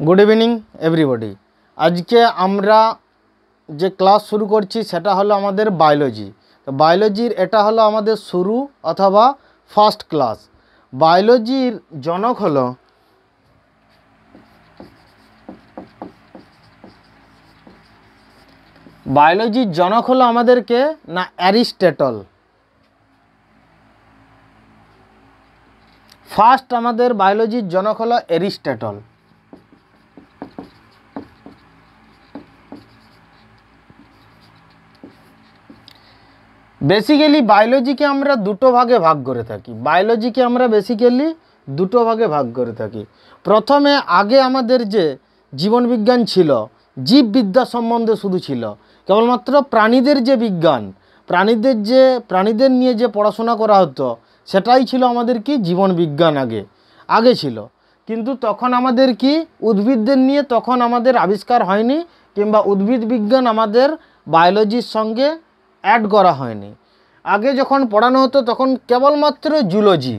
Good evening everybody আজকে আমরা যে ক্লাস শুরু করছি, সেটা হলো আমাদের বায়োলজি তো বায়োলজির এটা হলো আমাদের শুরু অথবা ফার্স্ট ক্লাস বায়োলজির জনক হলো বায়োলজির জনক হলো আমাদেরকে না অ্যারিস্টেটল। ফার্স্ট আমাদের বায়োলজির জনক হলো অ্যারিস্টেটল। বেসিক্যালি বায়োলজিকে আমরা দুটো ভাগে ভাগ করে থাকি। বায়োলজিকে আমরা বেসিক্যালি দুটো ভাগে ভাগ করে থাকি। প্রথমে আগে আমাদের যে জীবনবিজ্ঞান ছিল, জীববিদ্যা সম্বন্ধে শুধু ছিল। কেবলমাত্র প্রাণীদের যে বিজ্ঞান, প্রাণীদের যে, প্রাণীদের নিয়ে যে পড়াশোনা করা হতো, সেটাই ছিল আমাদের কি জীবন বিজ্ঞান আগে। আগে ছিল। কিন্তু তখন আমাদের কি উদ্ভিদদের নিয়ে তখন আমাদের আবিষ্কার হয়নি, কিংবা উদ্ভিদ বিজ্ঞান আমাদের বায়োলজির সঙ্গে অ্যাড করা হয়নি। আগে যখন পড়ানো হতো তখন কেবলমাত্র জুলজি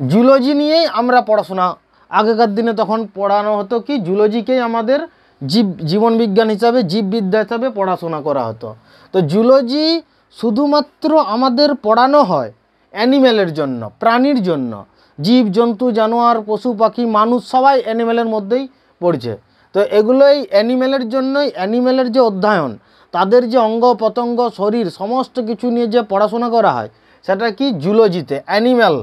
জুলজি নিয়েই আমরা পড়াশোনা। আগেকার দিনে তখন পড়ানো হতো কি জুলজিকেই আমাদের জীব, জীবনবিজ্ঞান হিসাবে, জীববিদ্যা হিসাবে পড়াশোনা করা হতো। তো জুলজি শুধুমাত্র আমাদের পড়ানো হয় অ্যানিম্যালের জন্য, প্রাণীর জন্য। জীব, জন্তু, জানোয়ার, পশু, পাখি, মানুষ সবাই অ্যানিমেলের মধ্যেই পড়ছে। তো এগুলোই অ্যানিম্যালের জন্যই অ্যানিম্যালের যে অধ্যয়ন, তাদের যে অঙ্গ পতঙ্গ শরীর, সমস্ত কিছু নিয়ে যে পড়াশোনা করা হয়, সেটা কি জুলজিতে অ্যানিম্যাল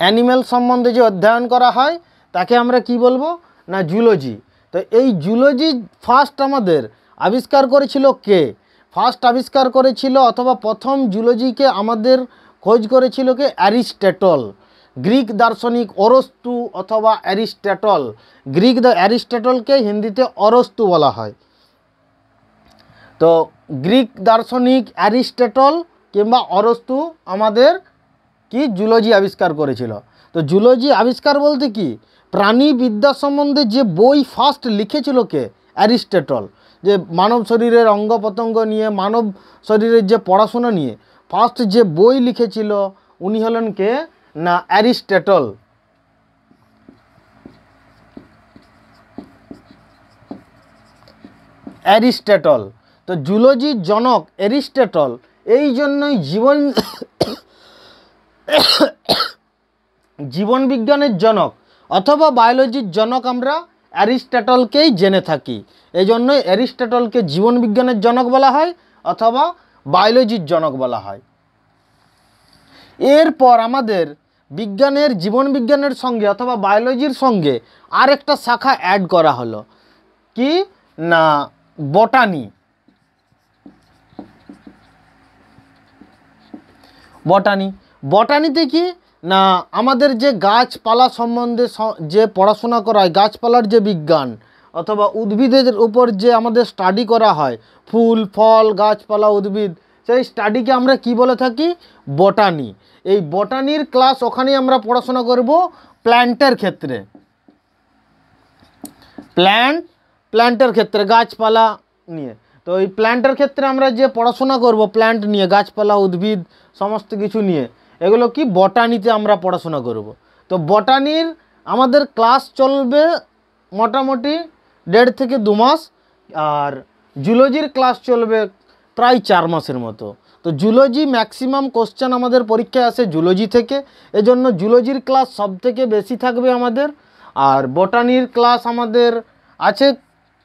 অ্যানিম্যাল সম্বন্ধে যে অধ্যয়ন করা হয়, তাকে আমরা কি বলব? না, জুলজি। তো এই জুলজি ফার্স্ট আমাদের আবিষ্কার করেছিল কে? ফার্স্ট আবিষ্কার করেছিল অথবা প্রথম জুলজিকে আমাদের খোঁজ করেছিল কে? অ্যারিস্টেটল। গ্রিক দার্শনিক অরস্তু অথবা অ্যারিস্টেটল। গ্রিক দ্য অ্যারিস্টেটলকে হিন্দিতে অরস্তু বলা হয়। তো গ্রিক দার্শনিক অ্যারিস্টেটল কিংবা অরস্তু আমাদের কি? জুলজি আবিষ্কার করেছিল। তো জুলজি আবিষ্কার বলতে কি? প্রাণীবিদ্যা সম্বন্ধে যে বই ফার্স্ট লিখেছিল কে? অ্যারিস্টেটল। যে মানব শরীরের অঙ্গ প্রত্যঙ্গ নিয়ে, মানব শরীরের যে পড়াশোনা নিয়ে ফার্স্ট যে বই লিখেছিল, উনি হলেন কে? না অ্যারিস্টেটল। অ্যারিস্টেটল। তো জুলজির জনক অ্যারিস্টেটল, এই জন্যই জীবন জীবন বিজ্ঞানের জনক অথবা বায়োলজির জনক আমরা অ্যারিস্টটলকেই জেনে থাকি। এই জন্যই অ্যারিস্টটলকে জীবন বিজ্ঞানের জনক বলা হয় অথবা বায়োলজির জনক বলা হয়। এরপর আমাদের বিজ্ঞানের জীবন বিজ্ঞানের সঙ্গে অথবা বায়োলজির সঙ্গে আরেকটা শাখা অ্যাড করা হলো। কি? না, বটানি। বটানি। বটানিতে কি? না, আমাদের যে গাছপালা সম্বন্ধে যে পড়াশোনা করা হয়, গাছপালার যে বিজ্ঞান, অথবা উদ্ভিদের উপর যে আমাদের স্টাডি করা হয়, ফুল, ফল, গাছপালা, উদ্ভিদ, সেই স্টাডিকে আমরা কি বলে থাকি? বটানি। এই বটানির ক্লাস ওখানেই আমরা পড়াশোনা করব প্ল্যান্টের ক্ষেত্রে। প্ল্যান্ট প্ল্যান্টের ক্ষেত্রে, গাছপালা নিয়ে। তো এই প্ল্যান্টের ক্ষেত্রে আমরা যে পড়াশোনা করব প্ল্যান্ট নিয়ে, গাছপালা, উদ্ভিদ, সমস্ত কিছু নিয়ে, এগুলো কি বটানিতে আমরা পড়াশোনা করব। তো বটানির আমাদের ক্লাস চলবে মোটামুটি দেড় থেকে দু মাস, আর জুলজির ক্লাস চলবে প্রায় চার মাসের মতো। তো জুলজি ম্যাক্সিমাম কোশ্চেন আমাদের পরীক্ষায় আসে জুলজি থেকে। এজন্য জুলজির ক্লাস সব থেকে বেশি থাকবে আমাদের। আর বটানির ক্লাস আমাদের আছে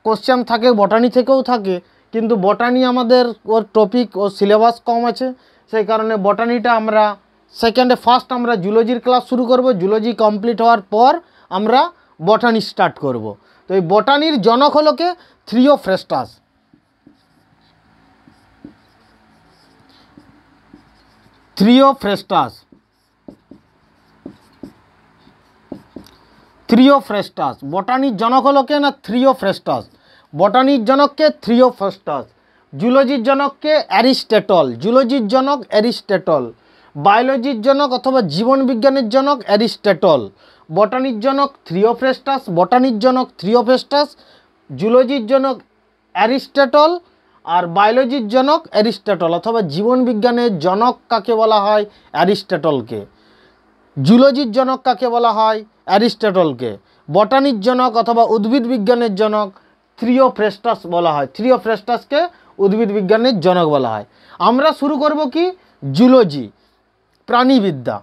কোশ্চেন থাকে বটানি থেকেও থাকে। কিন্তু বটানি আমাদের ওর টপিক ও সিলেবাস কম আছে। সেই কারণে বটানিটা আমরা সেকেন্ডে ফার্স্ট আমরা জুলজির ক্লাস শুরু করব। জুলজি কমপ্লিট হওয়ার পর আমরা বটানি স্টার্ট করব। তো এই বটানির জনক হলো থ্রিও থ্রিওফ্রেস্টাস থ্রিওফ্রেস্টাস। থ্রিওফ্রেস্টাস। বটানির জনক হলো কে না থ্রিওফ্রেস্টাস? বটানির জনককে থ্রিওফ্রেস্টাস। জুলজির জনককে অ্যারিস্টেটল। জুলজির জনক অ্যারিস্টেটল। বায়োলজির জনক অথবা জীবন বিজ্ঞানের জনক অ্যারিস্টেটল। বটানির জনক থ্রিওফ্রেস্টাস। বটানির জনক থ্রিওফ্রেস্টাস। জুলজির জনক অ্যারিস্টেটল। আর বায়োলজির জনক অ্যারিস্টটল অথবা জীবন বিজ্ঞানের জনক কাকে বলা হয়? অ্যারিস্টটলকে। জুলজির জনক কাকে বলা হয়? অ্যারিস্টটলকে। বটানির জনক অথবা উদ্ভিদ বিজ্ঞানের জনক থ্রিওফ্রেস্টাস বলা হয়। থ্রিওফ্রেস্টাসকে উদ্ভিদ বিজ্ঞানের জনক বলা হয়। আমরা শুরু করব কি? জুলজি প্রাণীবিদ্যা।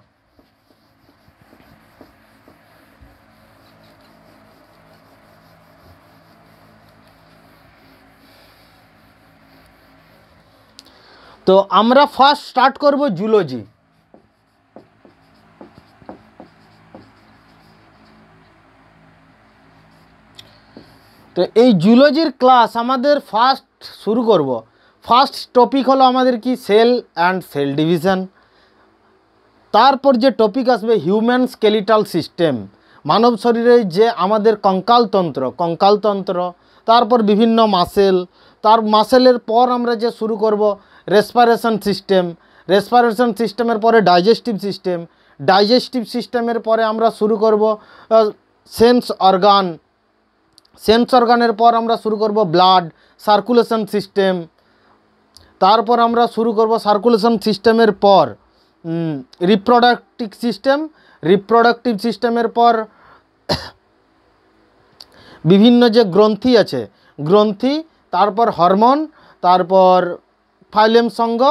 তো আমরা ফার্স্ট স্টার্ট করব জুলজি তো এই জুলজির ক্লাস আমাদের ফার্স্ট শুরু করব। ফার্স্ট টপিক হলো আমাদের কি? সেল অ্যান্ড সেল ডিভিশন তারপর যে টপিক আসবে হিউম্যান স্কেলিটাল সিস্টেম মানব শরীরে যে আমাদের কঙ্কালতন্ত্র কঙ্কালতন্ত্র, তারপর বিভিন্ন মাসেল তার মাসেলের পর আমরা যে শুরু করব রেসপারেশন সিস্টেম রেসপারেশন সিস্টেমের পরে ডাইজেস্টিভ সিস্টেম ডাইজেস্টিভ সিস্টেমের পরে আমরা শুরু করব সেন্স অর্গান সেন্স অর্গানের পর আমরা শুরু করব ব্লাড সার্কুলেশন সিস্টেম তারপর আমরা শুরু করব সার্কুলেশন সিস্টেমের পর রিপ্রোডাক্টিভ সিস্টেম রিপ্রোডাক্টিভ সিস্টেমের পর বিভিন্ন যে গ্রন্থি আছে, গ্রন্থি, তারপর হরমোন তারপর ফাইলেম সঙ্গ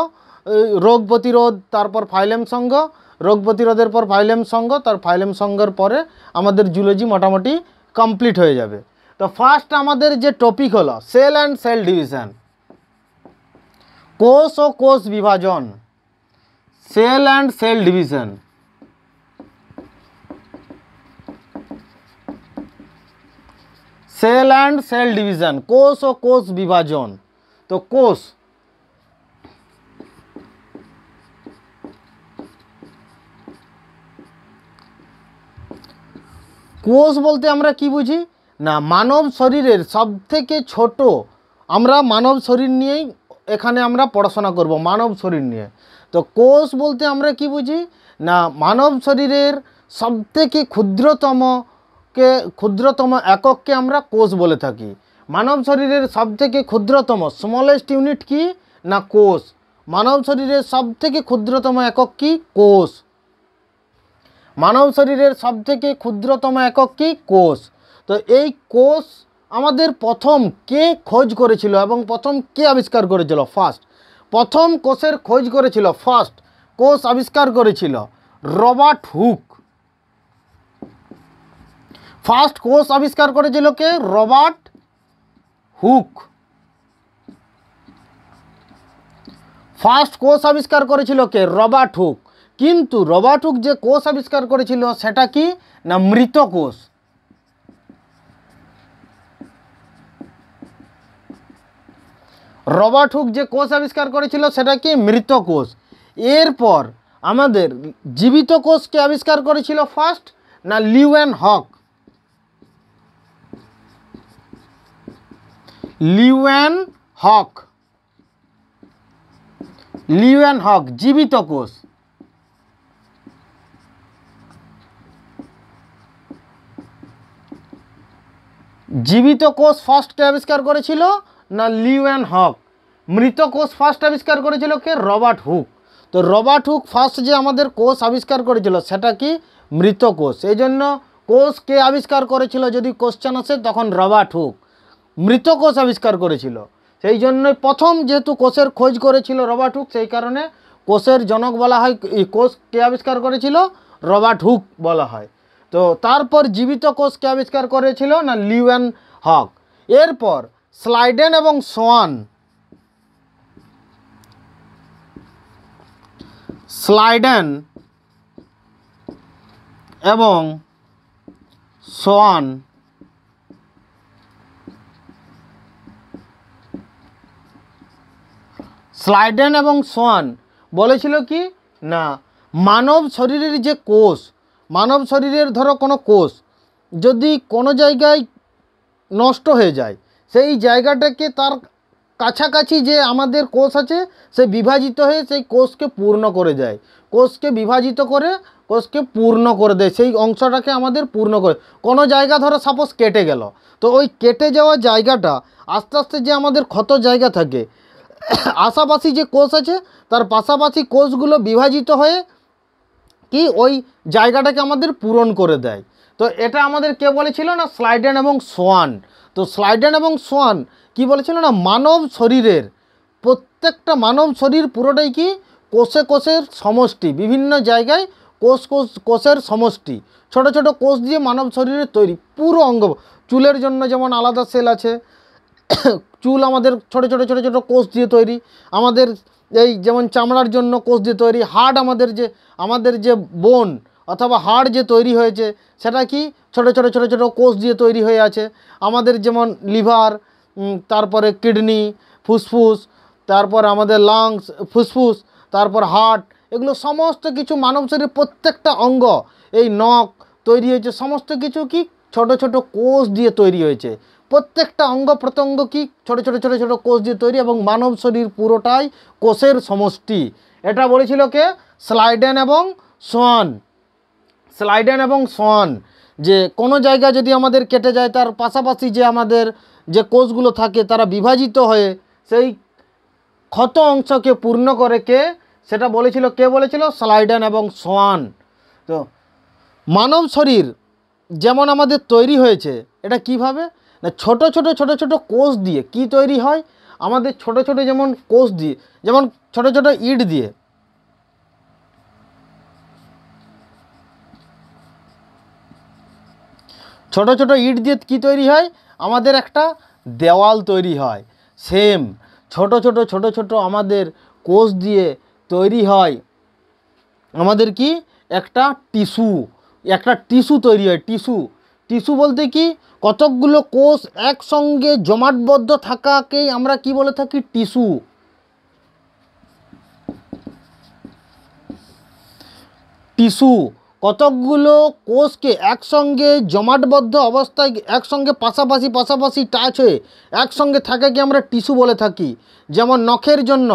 রোগ প্রতিরোধ, তারপর ফাইলেম সঙ্গ, রোগ প্রতিরোধের পর ফাইলেম সঙ্গ, তার ফাইলেম সঙ্গের পরে আমাদের জুলজি মোটামুটি কমপ্লিট হয়ে যাবে। তো ফার্স্ট আমাদের যে টপিক হলো সেল অ্যান্ড সেল ডিভিশন কোষ ও কোষ বিভাজন cell and cell division cell and cell division কোষ ও কোষ বিভাজন। তো কোষ কোষ বলতে আমরা কি বুঝি? না, মানব শরীরের সবথেকে ছোট আমরা মানব শরীর নিয়েই এখানে আমরা পড়াশোনা করব, মানব শরীর নিয়ে। তো কোষ বলতে আমরা কি বুঝি? না, মানব শরীরের সবথেকে ক্ষুদ্রতম কে ক্ষুদ্রতম একককে আমরা কোষ বলে থাকি। মানব শরীরের সবথেকে ক্ষুদ্রতম স্মলেস্ট ইউনিট কি? না, কোষ। মানব শরীরের সবথেকে ক্ষুদ্রতম একক কি? কোষ। মানব শরীরের সবথেকে ক্ষুদ্রতম একক কি? কোষ। তো এই কোষ আমাদের প্রথম কে খোঁজ করেছিল এবং প্রথম কে আবিষ্কার করেছিল? ফার্স্ট প্রথম কোষের খোঁজ করেছিল? ফার্স্ট কোষ আবিষ্কার করেছিল? Robert Hooke. ফার্স্ট কোষ আবিষ্কার করেছিল কে? Robert Hooke. ফার্স্ট কোষ আবিষ্কার করেছিল কে? Robert Hooke. কিন্তু রবার্ট হুক যে কোষ আবিষ্কার করেছিল, সেটা কি? না, মৃত কোষ। রবার্ট হুক যে কোষ আবিষ্কার করেছিল, সেটা কি? মৃত কোষ। এরপর আমাদের জীবিত কোষকে আবিষ্কার করেছিল ফার্স্ট না Leeuwenhoek? Leeuwenhoek. Leeuwenhoek, জীবিত কোষ। জীবিত কোষ ফার্স্ট কে আবিষ্কার করেছিল না লিউয়েন হক? মৃত কোষ ফার্স্ট আবিষ্কার করেছিল কে? Robert Hooke. তো রবার্ট হুক ফার্স্ট যে আমাদের কোষ আবিষ্কার করেছিল, সেটা কি? মৃত কোষ। এই জন্য কোষ কে আবিষ্কার করেছিল যদি কোশ্চেন আসে, তখন রবার্ট হুক মৃত কোষ আবিষ্কার করেছিল। সেই জন্য প্রথম যেহেতু কোষের খোঁজ করেছিল রবার্ট হুক, সেই কারণে কোষের জনক বলা হয় কোষ কে আবিষ্কার করেছিল? রবার্ট হুক বলা হয়। তো তারপর জীবিত কোষকে আবিষ্কার করেছিল না লিউয়েন হক? এরপর স্লাইডেন এবং সোয়ান। স্লাইডেন এবং সোয়ান। স্লাইডেন এবং সোয়ান বলেছিল কি? না, মানব শরীরের যে কোষ মানব শরীরের ধরো কোনো কোষ যদি কোনো জায়গায় নষ্ট হয়ে যায়, সেই জায়গাটাকে তার কাছাকাছি যে আমাদের কোষ আছে, সে বিভাজিত হয়ে সেই কোষকে পূর্ণ করে দেয়। কোষকে বিভাজিত করে, কোষকে পূর্ণ করে দেয়, সেই অংশটাকে আমাদের পূর্ণ করে। কোনো জায়গা ধরো সাপোজ কেটে গেল, তো ওই কেটে যাওয়া জায়গাটা আস্তে আস্তে যে আমাদের ক্ষত জায়গা থাকে আশাপাশি যে কোষ আছে, তার পাশাপাশি কোষগুলো বিভাজিত হয়ে কি ওই জায়গাটাকে আমাদের পূরণ করে দেয়। তো এটা আমাদের কে বলেছিল না? স্লাইডেন এবং সোয়ান। তো স্লাইডেন এবং সোয়ান কি বলেছিল না? মানব শরীরের প্রত্যেকটা মানব শরীর পুরোটাই কি? কোষে কোষের সমষ্টি। বিভিন্ন জায়গায় কোষ কোষ কোষের সমষ্টি। ছোট ছোট কোষ দিয়ে মানব শরীরের তৈরি পুরো অঙ্গ। চুলের জন্য যেমন আলাদা সেল আছে। চুল আমাদের ছোট ছোট ছোট ছোট কোষ দিয়ে তৈরি। আমাদের এই যেমন চামড়ার জন্য কোষ দিয়ে তৈরি, হাড় আমাদের যে আমাদের যে বোন অথবা হাড় যে তৈরি হয়েছে, সেটা কি ছোট ছোট ছোট ছোট কোষ দিয়ে তৈরি হয়ে আছে। আমাদের যেমন লিভার তারপরে কিডনি, ফুসফুস, তারপর আমাদের লাংস ফুসফুস, তারপর হার্ট এগুলো সমস্ত কিছু মানব শরীরের প্রত্যেকটা অঙ্গ, এই নখ তৈরি হয়েছে, সমস্ত কিছু কি ছোট ছোট কোষ দিয়ে তৈরি হয়েছে। প্রত্যেকটা অঙ্গ প্রত্যঙ্গ কি? ছোট ছোট ছোট ছোট কোষ দিয়ে তৈরি এবং মানব শরীর পুরোটাই কোষের সমষ্টি। এটা বলেছিল কে? স্লাইডেন এবং সোয়ান। স্লাইডেন এবং সোয়ান, যে কোনো জায়গা যদি আমাদের কেটে যায়, তার পাশাপাশি যে আমাদের যে কোষগুলো থাকে, তারা বিভাজিত হয়ে সেই ক্ষত অংশকে পূর্ণ করে কে? সেটা বলেছিল, কে বলেছিল? স্লাইডেন এবং সোয়ান। তো মানব শরীর যেমন আমাদের তৈরি হয়েছে, এটা কীভাবে? না, ছোট ছোট ছোট ছোট কোষ দিয়ে কি তৈরি হয়? আমাদের ছোট ছোট যেমন কোষ দিয়ে, যেমন ছোট ছোট ইট দিয়ে। ছোট ছোট ইট দিয়ে কি তৈরি হয়? আমাদের একটা দেওয়াল তৈরি হয়। সেম ছোট ছোট ছোট ছোট আমাদের কোষ দিয়ে তৈরি হয়। আমাদের কি? একটা টিস্যু একটা টিস্যু তৈরি হয়, টিস্যু। টিস্যু বলতে কি? কতকগুলো কোষ একসঙ্গে জমাটবদ্ধ থাকাকেই আমরা কি বলে থাকি? টিস্যু। টিস্যু। কতকগুলো কোষকে একসঙ্গে জমাটবদ্ধ অবস্থায় একসঙ্গে পাশাপাশি পাশাপাশি টাচ হয়ে একসঙ্গে থাকাকে আমরা টিস্যু বলে থাকি। যেমন নখের জন্য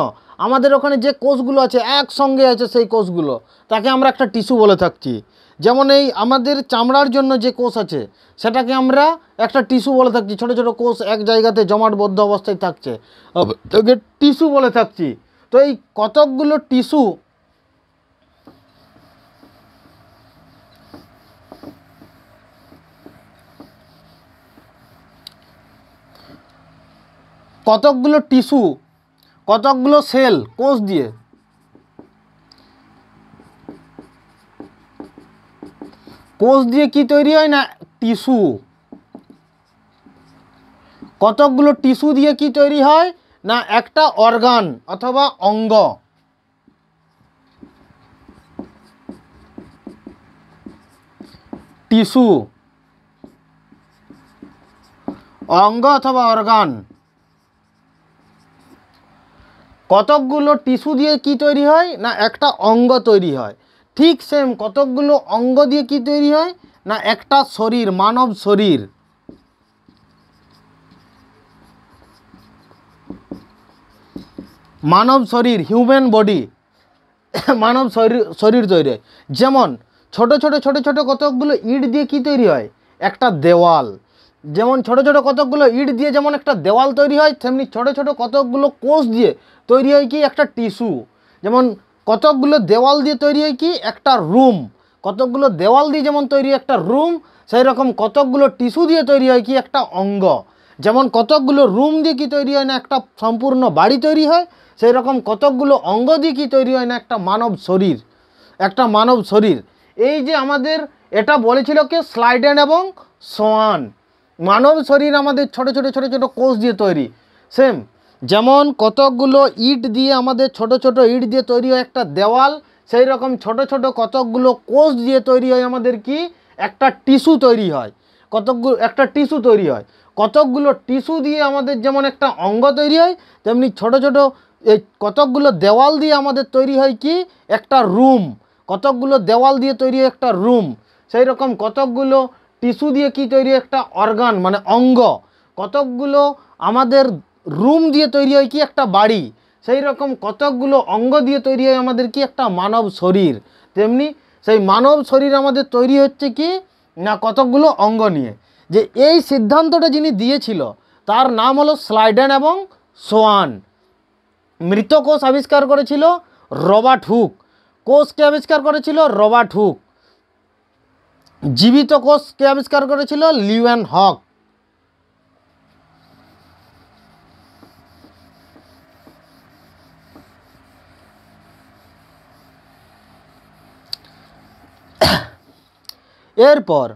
আমাদের ওখানে যে কোষগুলো আছে, একসঙ্গে আছে সেই কোষগুলো, তাকে আমরা একটা টিস্যু বলে থাকছি। যেমন এই আমাদের চামড়ার জন্য যে কোষ আছে সেটাকে আমরা একটা টিস্যু বলে থাকছি ছোট ছোট কোষ এক জায়গাতে জমাটবদ্ধ অবস্থায় থাকছে। তাকে টিস্যু বলে থাকছি তো এই কতকগুলো টিস্যু কতকগুলো টিস্যু কতকগুলো সেল কোষ দিয়ে কোষ দিয়ে কি তৈরি হয় না? টিস্যু। কতকগুলো টিস্যু দিয়ে কি তৈরি হয় না একটা অর্গান অথবা অঙ্গ? টিস্যু। অঙ্গ অথবা অর্গান। কতকগুলো টিস্যু দিয়ে কি তৈরি হয় না একটা অঙ্গ তৈরি হয়? ঠিক সেম কতকগুলো অঙ্গ দিয়ে কি তৈরি হয়? না, একটা শরীর, মানব শরীর। মানব শরীর হিউম্যান বডি মানব শরীর শরীর তৈরি হয়। যেমন, ছোট ছোট ছোট ছোট কতকগুলো ইট দিয়ে কি তৈরি হয়? একটা দেওয়াল। যেমন, ছোট ছোট কতকগুলো ইট দিয়ে যেমন একটা দেওয়াল তৈরি হয়, তেমনি ছোট ছোট কতকগুলো কোষ দিয়ে তৈরি হয় কি? একটা টিস্যু। যেমন কতকগুলো দেওয়াল দিয়ে তৈরি হয় কি? একটা রুম। কতকগুলো দেওয়াল দিয়ে যেমন তৈরি একটা রুম, সেই রকম কতকগুলো টিস্যু দিয়ে তৈরি হয় কি? একটা অঙ্গ। যেমন কতকগুলো রুম দিয়ে কি তৈরি হয় না, একটা সম্পূর্ণ বাড়ি তৈরি হয়, সেই রকম কতকগুলো অঙ্গ দিয়ে কি তৈরি হয় না, একটা মানব শরীর। একটা মানব শরীর। এই যে আমাদের এটা বলেছিল কে? স্লাইডেন এবং সোয়ান। মানব শরীর আমাদের ছোট ছোট ছোট ছোট কোষ দিয়ে তৈরি। সেম। যেমন কতকগুলো ইট দিয়ে আমাদের ছোট ছোট ইট দিয়ে তৈরি হয় একটা দেওয়াল, সেই রকম ছোট ছোট কতকগুলো কোষ দিয়ে তৈরি হয় আমাদের কি? একটা টিস্যু তৈরি হয়। কতকগুলো, একটা টিস্যু তৈরি হয়। কতকগুলো টিস্যু দিয়ে আমাদের যেমন একটা অঙ্গ তৈরি হয়, তেমনি ছোট ছোট এই কতকগুলো দেওয়াল দিয়ে আমাদের তৈরি হয় কি? একটা রুম। কতকগুলো দেওয়াল দিয়ে তৈরি হয় একটা রুম। সেই রকম কতকগুলো টিস্যু দিয়ে কি তৈরি একটা অর্গান মানে অঙ্গ। কতকগুলো আমাদের রুম দিয়ে তৈরি হয় কি একটা বাড়ি। সেই রকম কতকগুলো অঙ্গ দিয়ে তৈরি হয় আমাদের কি একটা মানব শরীর। তেমনি সেই মানব শরীর আমাদের তৈরি হচ্ছে কি না কতকগুলো অঙ্গ নিয়ে। যে এই সিদ্ধান্তটা যিনি দিয়েছিল, তার নাম হলো স্লাইডেন এবং সোয়ান। মৃত কোষ আবিষ্কার করেছিল রবার্ট হুক। কোষকে আবিষ্কার করেছিল রবার্ট হুক। জীবিত কোষকে আবিষ্কার করেছিল লিওয়ান হক। এরপর,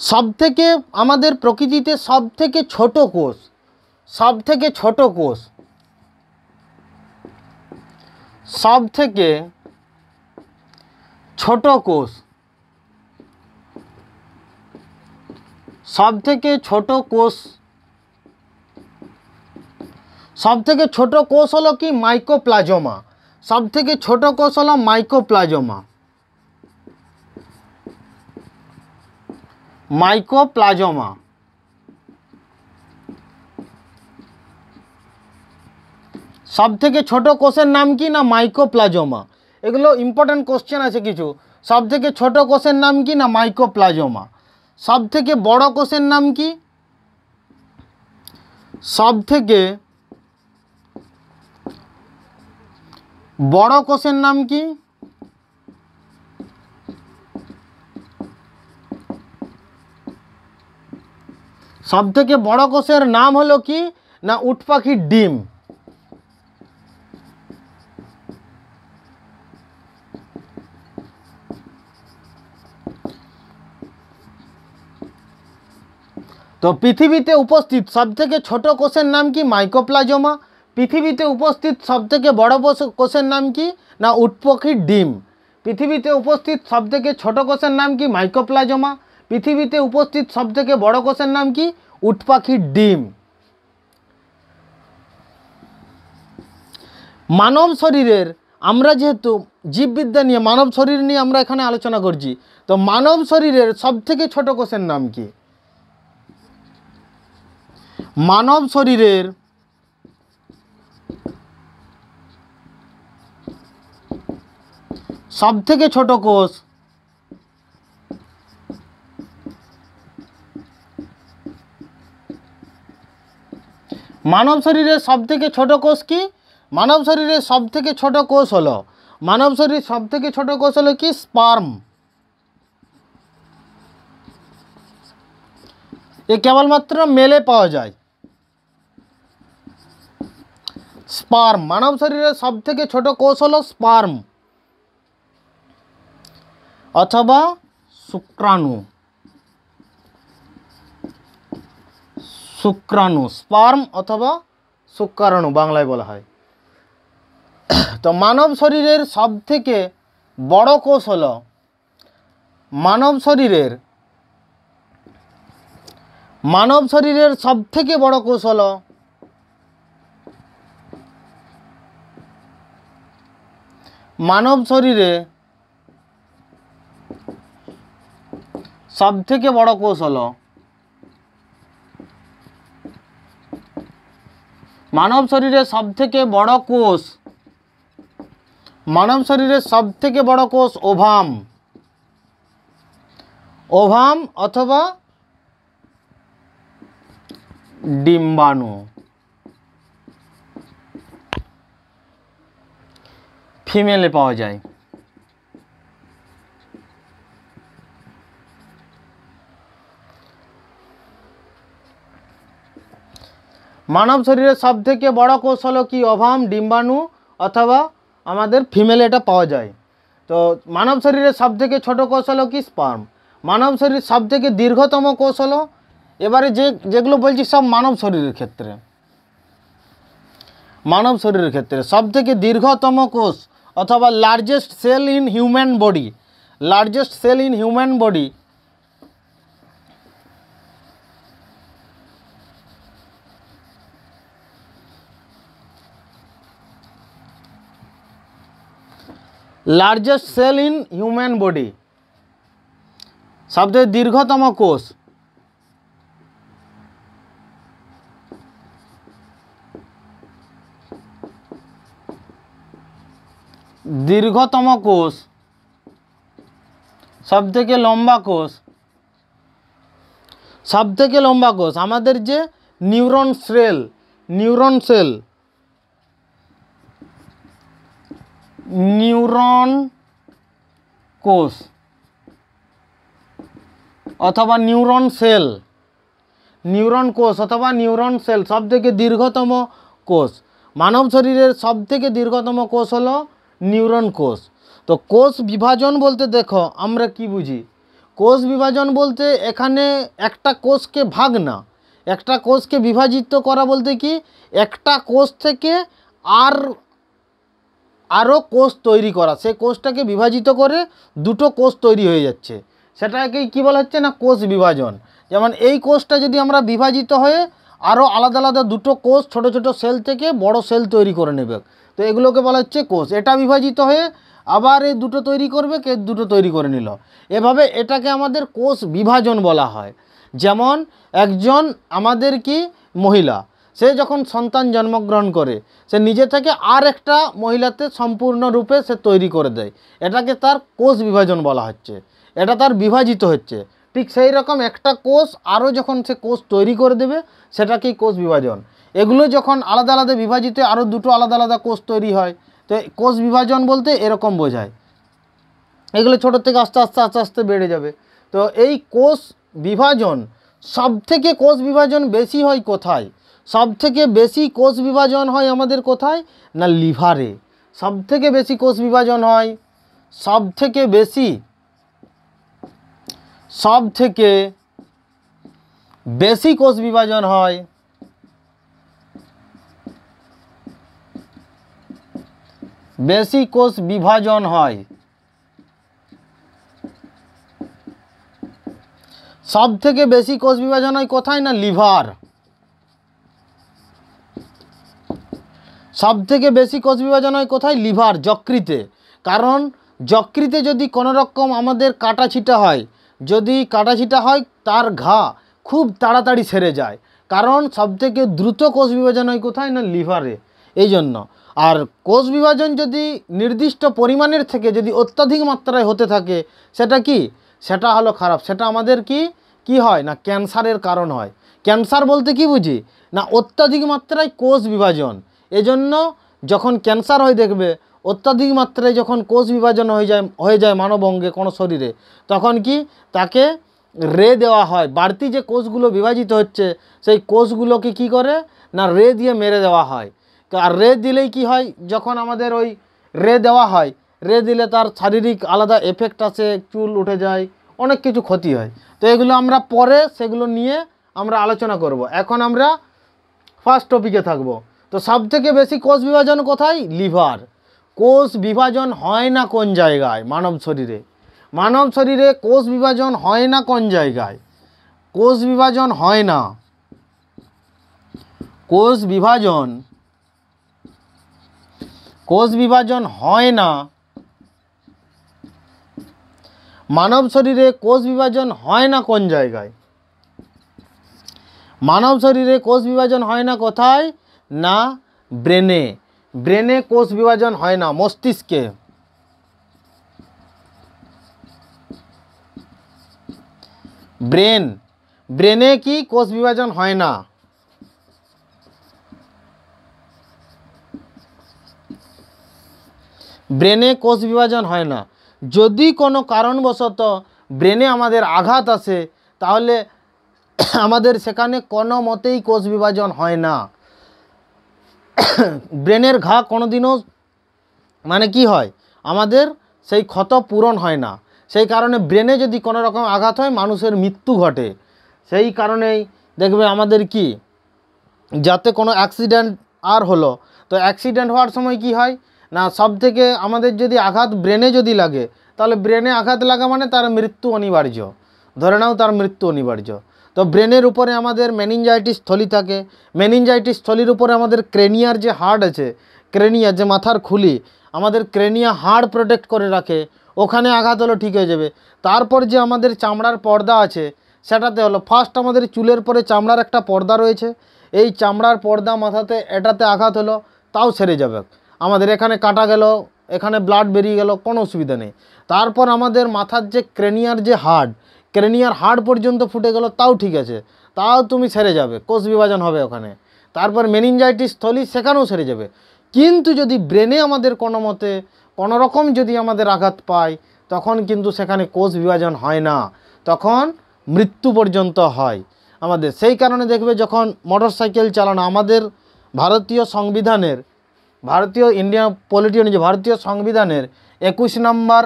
সবথেকে আমাদের প্রকৃতিতে সবথেকে ছোট কোষ, সবথেকে ছোট কোষ, সবথেকে ছোট কোষ, সবথেকে ছোট কোষ, সবথেকে ছোট কোষ হলো কি? মাইকোপ্লাজমা। সবথেকে ছোট কোষ হলো মাইকোপ্লাজমা। মাইকোপ্লাজমা। সব থেকে ছোট কোষের নাম কি না মাইকোপ্লাজমা? এগুলো ইম্পর্ট্যান্ট কোশ্চেন আছে কিছু। সব থেকে ছোট কোষের নাম কি না মাইকোপ্লাজমা? সব থেকে বড় কোষের নাম কি? সব থেকে বড় কোষের নাম কি? সব থেকে বড় কোষের নাম হলো কি? না, উট পাখির ডিম। তো পৃথিবীতে উপস্থিত সবথেকে ছোট কোষের নাম কি? মাইকোপ্লাজমা পৃথিবীতে উপস্থিত সবথেকে বড় কোষ- কোষের নাম কি? না উটপক্ষীর ডিম। পৃথিবীতে উপস্থিত সবথেকে ছোট কোষের নাম কি? মাইকোপ্লাজমা পৃথিবীতে উপস্থিত সবথেকে বড় কোষের নাম কি? উটপাখির ডিম। মানব শরীরের, আমরা যেহেতু জীববিদ্যা নিয়ে, মানব শরীর নিয়ে আমরা এখানে আলোচনা করছি, তো মানব শরীরের সবথেকে ছোট কোষের নাম কি? মানব শরীরের সব থেকে ছোট কোষ মানব শরীরের সব থেকে ছোট কোষ কি? মানব শরীরের সব থেকে ছোট কোষ হলো, মানব শরীরের সব থেকে ছোট কোষ হলো কি? স্পার্ম। এ কেবলমাত্র মেলে পাওয়া যায়। স্পার্ম, মানব শরীরের সব থেকে ছোট কোষ হলো স্পার্ম। অথবা শুক্রাণু। শুক্রাণু স্পার্ম অথবা শুক্রাণু বাংলায় বলা হয়। তো মানব শরীরের সব থেকে বড় কোষ হলো মানব শরীরের। মানব শরীরের সব থেকে বড় কোষ হলো মানব শরীরে সব থেকে বড় কোষ হলো মানব শরীরের সবথেকে বড় কোষ। মানব শরীরের সবথেকে বড় কোষ ওভাম। ওভাম অথবা ডিম্বাণু। ফিমেলে পাওয়া যায়। মানব শরীরের সব থেকে বড় কোষ হলো কি? অভাম, ডিম্বাণু অথবা আমাদের ফিমেলে এটা পাওয়া যায়। তো মানব শরীরের সব থেকে ছোট কোষ হলো কি? স্পার্ম। মানব শরীর সব থেকে দীর্ঘতম কোষ হলো এবারে যে, যেগুলো বলছি সব মানব শরীরের ক্ষেত্রে। মানব শরীরের ক্ষেত্রে সব থেকে দীর্ঘতম কোষ অথবা largest cell in human body largest cell in human body largest cell in human body সবথেকে দীর্ঘতম কোষ। দীর্ঘতম কোষ। সব থেকে লম্বা কোষ। সব থেকে লম্বা কোষ। আমাদের যে neuron cell neuron cell neuron কোষ অথবা নিউরন সেল। নিউরন কোষ অথবা নিউরন সেল সব থেকে দীর্ঘতম কোষ। মানব শরীরের সব থেকে দীর্ঘতম কোষ হলো নিউরন কোষ। তো কোষ বিভাজন বলতে দেখো, আমরা কি বুঝি? কোষ বিভাজন বলতে এখানে একটা কোষকে ভাগ না। একটা কোষকে বিভাজিত করা বলতে কি? একটা কোষ থেকে আর আরও কোষ তৈরি করা। সে কোষটাকে বিভাজিত করে দুটো কোষ তৈরি হয়ে যাচ্ছে। সেটাকেই কী বলা হচ্ছে না? কোষ বিভাজন। যেমন এই কোষটা যদি আমরা বিভাজিত হয়ে আরও আলাদা আলাদা দুটো কোষ ছোট ছোট সেল থেকে বড় সেল তৈরি করে নেবে। তো এগুলোকে বলা হচ্ছে কোষ। এটা বিভাজিত হয়ে আবার এই দুটো তৈরি করবে, কে দুটো তৈরি করে নিল। এভাবে এটাকে আমাদের কোষ বিভাজন বলা হয়। যেমন একজন আমাদের কি? মহিলা। সে যখন সন্তান জন্মগ্রহণ করে, সে নিজে থেকে আর একটা মহিলাতে সম্পূর্ণরূপে সে তৈরি করে দেয়। এটাকে তার কোষ বিভাজন বলা হচ্ছে। এটা তার বিভাজিত হচ্ছে। ঠিক সেই রকম একটা কোষ আরও যখন সে কোষ তৈরি করে দেবে, সেটাকেই কোষ বিভাজন। এগুলো যখন আলাদা আলাদা বিভাজিত, আরও দুটো আলাদা আলাদা কোষ তৈরি হয়, তো কোষ বিভাজন বলতে এরকম বোঝায়। এগুলো ছোটো থেকে আস্তে আস্তে আস্তে আস্তে বেড়ে যাবে। তো এই কোষ বিভাজন সব থেকে কোষ বিভাজন বেশি হয় কোথায়? সব থেকে বেশি কোষ বিভাজন হয় আমাদের কোথায়? না, লিভারে। সবথেকে বেশি কোষ বিভাজন হয়? সবথেকে বেশি সব থেকে বেশি কোষ বিভাজন হয়? বেশি কোষ বিভাজন হয়। সব থেকে বেশি কোষ বিভাজন হয় কোথায়? না, লিভার। সব থেকে বেশি কোষ বিভাজন হয় কোথায়? লিভার, যকৃতে। কারণ যকৃতে যদি কোনো রকম আমাদের কাটাছিটা হয়, যদি কাটাছিটা হয়, তার ঘা খুব তাড়াতাড়ি সেরে যায়। কারণ সবথেকে দ্রুত কোষ বিভাজন হয় কোথায়? না, লিভারে। এই জন্য আর কোষ বিভাজন যদি নির্দিষ্ট পরিমাণের থেকে যদি অত্যাধিক মাত্রায় হতে থাকে, সেটা কি? সেটা হলো খারাপ। সেটা আমাদের কি? কি হয়? না, ক্যান্সারের কারণ হয়। ক্যান্সার বলতে কি বুঝি? না, অত্যাধিক মাত্রায় কোষ বিভাজন। এজন্য যখন ক্যান্সার হয় দেখবে, অত্যাধিক মাত্রায় যখন কোষ বিভাজন হয়ে যায় হয়ে যায় মানব অঙ্গে কোনো শরীরে, তখন কি তাকে রে দেওয়া হয়। বাড়তি যে কোষগুলো বিভাজিত হচ্ছে, সেই কোষগুলোকে কি করে? না, রে দিয়ে মেরে দেওয়া হয়। আর রে দিলেই কি হয়? যখন আমাদের ওই রে দেওয়া হয়, রে দিলে তার শারীরিক আলাদা এফেক্ট আছে চুল উঠে যায়, অনেক কিছু ক্ষতি হয়। তো এগুলো আমরা পরে সেগুলো নিয়ে আমরা আলোচনা করব। এখন আমরা ফার্স্ট টপিকে থাকব। তো সব থেকে বেশি কোষ বিভাজন কোথায়? লিভার। কোষ বিভাজন হয় না কোন জায়গায়? মানব শরীরে। মানব শরীরে কোষ বিভাজন হয় না কোন জায়গায়? কোষ বিভাজন হয় না। কোষ বিভাজন কোষ বিভাজন হয় না। মানব শরীরে কোষ বিভাজন হয় না কোন জায়গায়? মানব শরীরে কোষ বিভাজন হয় না কোথায়? না, ব্রেনে। ব্রেনে কোষ বিভাজন হয় না, মস্তিষ্কে। ব্রেন। ব্রেনে কি কোষ বিভাজন হয় না? ব্রেনে কোষ বিভাজন হয় না। যদি কোনো কারণবশত ব্রেনে আমাদের আঘাত আসে, তাহলে আমাদের সেখানে কোনো মতেই কোষ বিভাজন হয় না। ব্রেনের ঘা কোনোদিনও মানে কি হয়? আমাদের সেই ক্ষত পূরণ হয় না। সেই কারণে ব্রেনে যদি কোনো রকম আঘাত হয়, মানুষের মৃত্যু ঘটে। সেই কারণেই দেখবে আমাদের কি? যাতে কোনো অ্যাক্সিডেন্ট আর হলো। তো অ্যাক্সিডেন্ট হওয়ার সময় কি হয়? না সব থেকে আমাদের যদি আঘাত ব্রেনে যদি লাগে, তাহলে ব্রেনে আঘাত লাগা মানে তার মৃত্যু অনিবার্য। ধরে নাও তার মৃত্যু অনিবার্য। তো ব্রেনের উপরে আমাদের মেনিনজাইটিস থলি থাকে। মেনিনজাইটিস থলির উপরে আমাদের ক্রেনিয়ার যে হাড় আছে ক্রেনিয়া যে মাথার খুলি, আমাদের ক্রেনিয়া হাড় প্রোটেক্ট করে রাখে, ওখানে আঘাত হলো ঠিক হয়ে যাবে। তারপর যে আমাদের চামড়ার পর্দা আছে, সেটাতে হলো ফার্স্ট আমাদের চুলের পরে চামড়ার একটা পর্দা রয়েছে, এই চামড়ার পর্দা মাথাতে এটাতে আঘাত হলো, তাও সেরে যাবে। আমাদের এখানে কাটা গেল, এখানে ব্লাড বেরিয়ে গেল, কোনো অসুবিধা নেই। তারপর আমাদের মাথার যে ক্রেনিয়ার যে হাড় ক্রেনিয়ার হাড় পর্যন্ত ফুটে গেল, তাও ঠিক আছে। তাও তুমি সেরে যাবে, কোষ বিভাজন হবে ওখানে। তারপর মেনিনজাইটিস থলি সেখানেও সেরে যাবে। কিন্তু যদি ব্রেনে আমাদের কোনো মতে, কোনো রকম যদি আমাদের আঘাত পায়, তখন কিন্তু সেখানে কোষ বিভাজন হয় না। তখন মৃত্যু পর্যন্ত হয়। আমাদের সেই কারণে দেখবে যখন মোটর সাইকেল চালানো আমাদের ভারতীয় সংবিধানের, ভারতীয় ইন্ডিয়া পলিটি অনুযায়ী ভারতীয় সংবিধানের একুশ নম্বর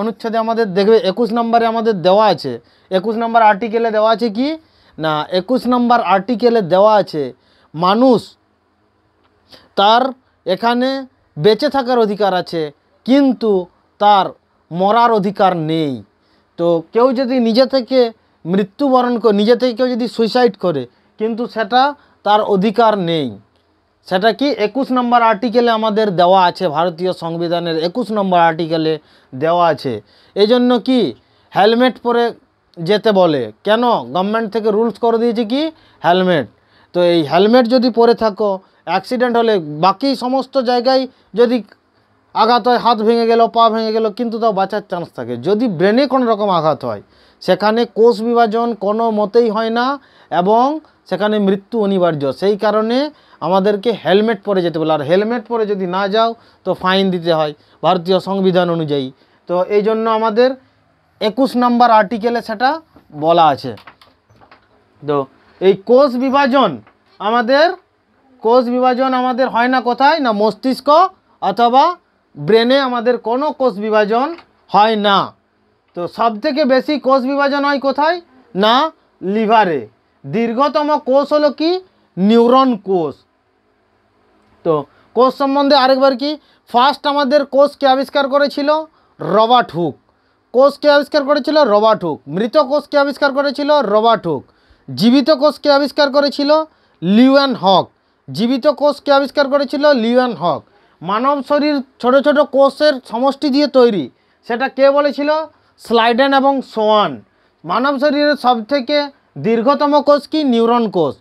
অনুচ্ছেদে আমাদের দেখবে একুশ নম্বরে আমাদের দেওয়া আছে। একুশ নম্বর আর্টিকেলে দেওয়া আছে কি? না, একুশ নম্বর আর্টিকেলে দেওয়া আছে, মানুষ তার এখানে বেঁচে থাকার অধিকার আছে, কিন্তু তার মরার অধিকার নেই। তো কেউ যদি নিজে থেকে মৃত্যুবরণ করে নিজে থেকে কেউ যদি সুইসাইড করে, কিন্তু সেটা তার অধিকার নেই। সেটা কি? একুশ নম্বর আর্টিকেলে আমাদের দেওয়া আছে, ভারতীয় সংবিধানের একুশ নম্বর আর্টিকেলে দেওয়া আছে। এই জন্য কি? হেলমেট পরে যেতে বলে। কেন? গভর্নমেন্ট থেকে রুলস করে দিয়েছে কি? হেলমেট। তো এই হেলমেট যদি পরে থাকো অ্যাক্সিডেন্ট হলে বাকি সমস্ত জায়গায় যদি আঘাত হয়, হাত ভেঙে গেল, পা ভেঙে গেল, কিন্তু তাও বাঁচার চান্স থাকে। যদি ব্রেনে কোনো রকম আঘাত হয়, সেখানে কোষ বিভাজন কোনো মতেই হয় না এবং সেখানে মৃত্যু অনিবার্য। সেই কারণে আমাদেরকে হেলমেট পরে যেতে বলে। আর হেলমেট পরে যদি না যাও, তো ফাইন দিতে হয় ভারতীয় সংবিধান অনুযায়ী। তো এই জন্য আমাদের একুশ নম্বর আর্টিকেলে সেটা বলা আছে। তো এই কোষ বিভাজন আমাদের, কোষ বিভাজন আমাদের হয় না কোথায়? না মস্তিষ্ক অথবা ব্রেনে আমাদের কোনো কোষ বিভাজন হয় না। তো সব থেকে বেশি কোষ বিভাজন হয় কোথায়? না লিভারে। দীর্ঘতম কোষ হলো কি? নিউরন কোষ। তো কোষ সম্বন্ধে আরেকবার কি? ফার্স্ট আমাদের কোষকে আবিষ্কার করেছিল? Robert Hooke. কোষকে আবিষ্কার করেছিল? Robert Hooke. মৃত কোষকে আবিষ্কার করেছিল? Robert Hooke. জীবিত কোষকে আবিষ্কার করেছিল? লিওয়ান হক। জীবিত কোষকে আবিষ্কার করেছিল? লিওয়ান হক। মানব শরীর ছোট ছোট কোষের সমষ্টি দিয়ে তৈরি। সেটা কে বলেছিল? স্লাইডেন এবং সোয়ান। মানব শরীরের সবথেকে দীর্ঘতম কোষ কি? নিউরন কোষ।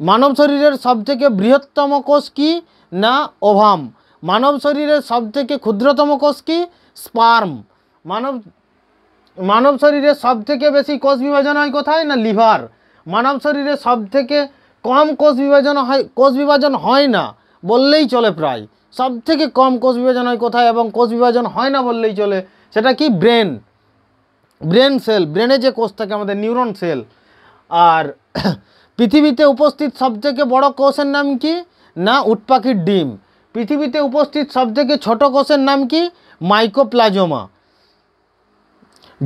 মানব শরীরের সবথেকে বৃহত্তম কোষ কি না ওভাম? মানব শরীরের সবথেকে ক্ষুদ্রতম কোষ কি স্পার্ম। মানব মানব শরীরে সব থেকে বেশি কোষ বিভাজন হয় কোথায় না লিভার? মানব শরীরে সব থেকে কম কোষ বিভাজন হয়, কোষ বিভাজন হয় না বললেই চলে প্রায়। সব থেকে কম কোষ বিভাজন হয় কোথায় এবং কোষ বিভাজন হয় না বললেই চলে সেটা কি ব্রেন। ব্রেন সেল, ব্রেনে যে কোষ থাকে আমাদের নিউরন সেল, আর পৃথিবীতে উপস্থিত সবথেকে বড় কোষের নাম কি? না, উটপাখির ডিম। পৃথিবীতে উপস্থিত সবথেকে ছোট কোষের নাম কি? মাইকোপ্লাজোমা।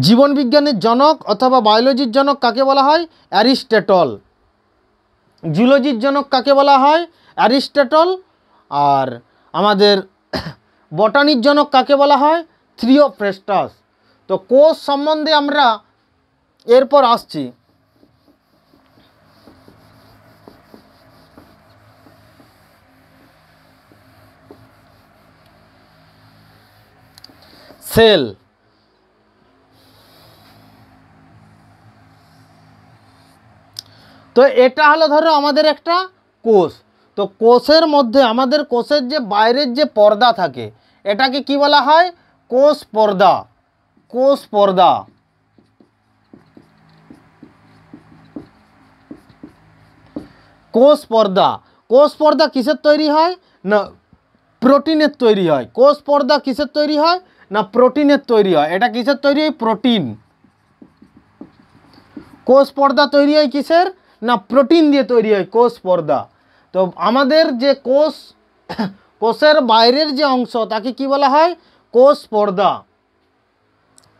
জীবন বিজ্ঞানের জনক অথবা বায়োলজির জনক কাকে বলা হয়? অ্যারিস্টেটল। জুলজির জনক কাকে বলা হয়? অ্যারিস্টেটল। আর আমাদের বটানির জনক কাকে বলা হয়? থ্রিওপ্রেস্টাস তো কোষ সম্বন্ধে আমরা এরপর আসছি। সেল। তো এটা হলো ধরো আমাদের একটা কোষ। তো কোষের মধ্যে আমাদের কোষের যে বাইরের যে পর্দা থাকে, এটাকে কি বলা হয়? কোষ পর্দা। কোষ পর্দা। কোষ পর্দা। কোষ পর্দা কিসের তৈরি হয়? না, প্রোটিনের তৈরি হয়। কোষ পর্দা কিসের তৈরি হয়? না প্রোটিনের তৈরি হয়। এটা কিসের তৈরি হয়? প্রোটিন। কোষ পর্দা তৈরি হয় কিসের? না প্রোটিন দিয়ে তৈরি হয় কোষ পর্দা। তো আমাদের যে কোষ, কোষের বাইরের যে অংশ, তাকে কি বলা হয়? কোষ পর্দা।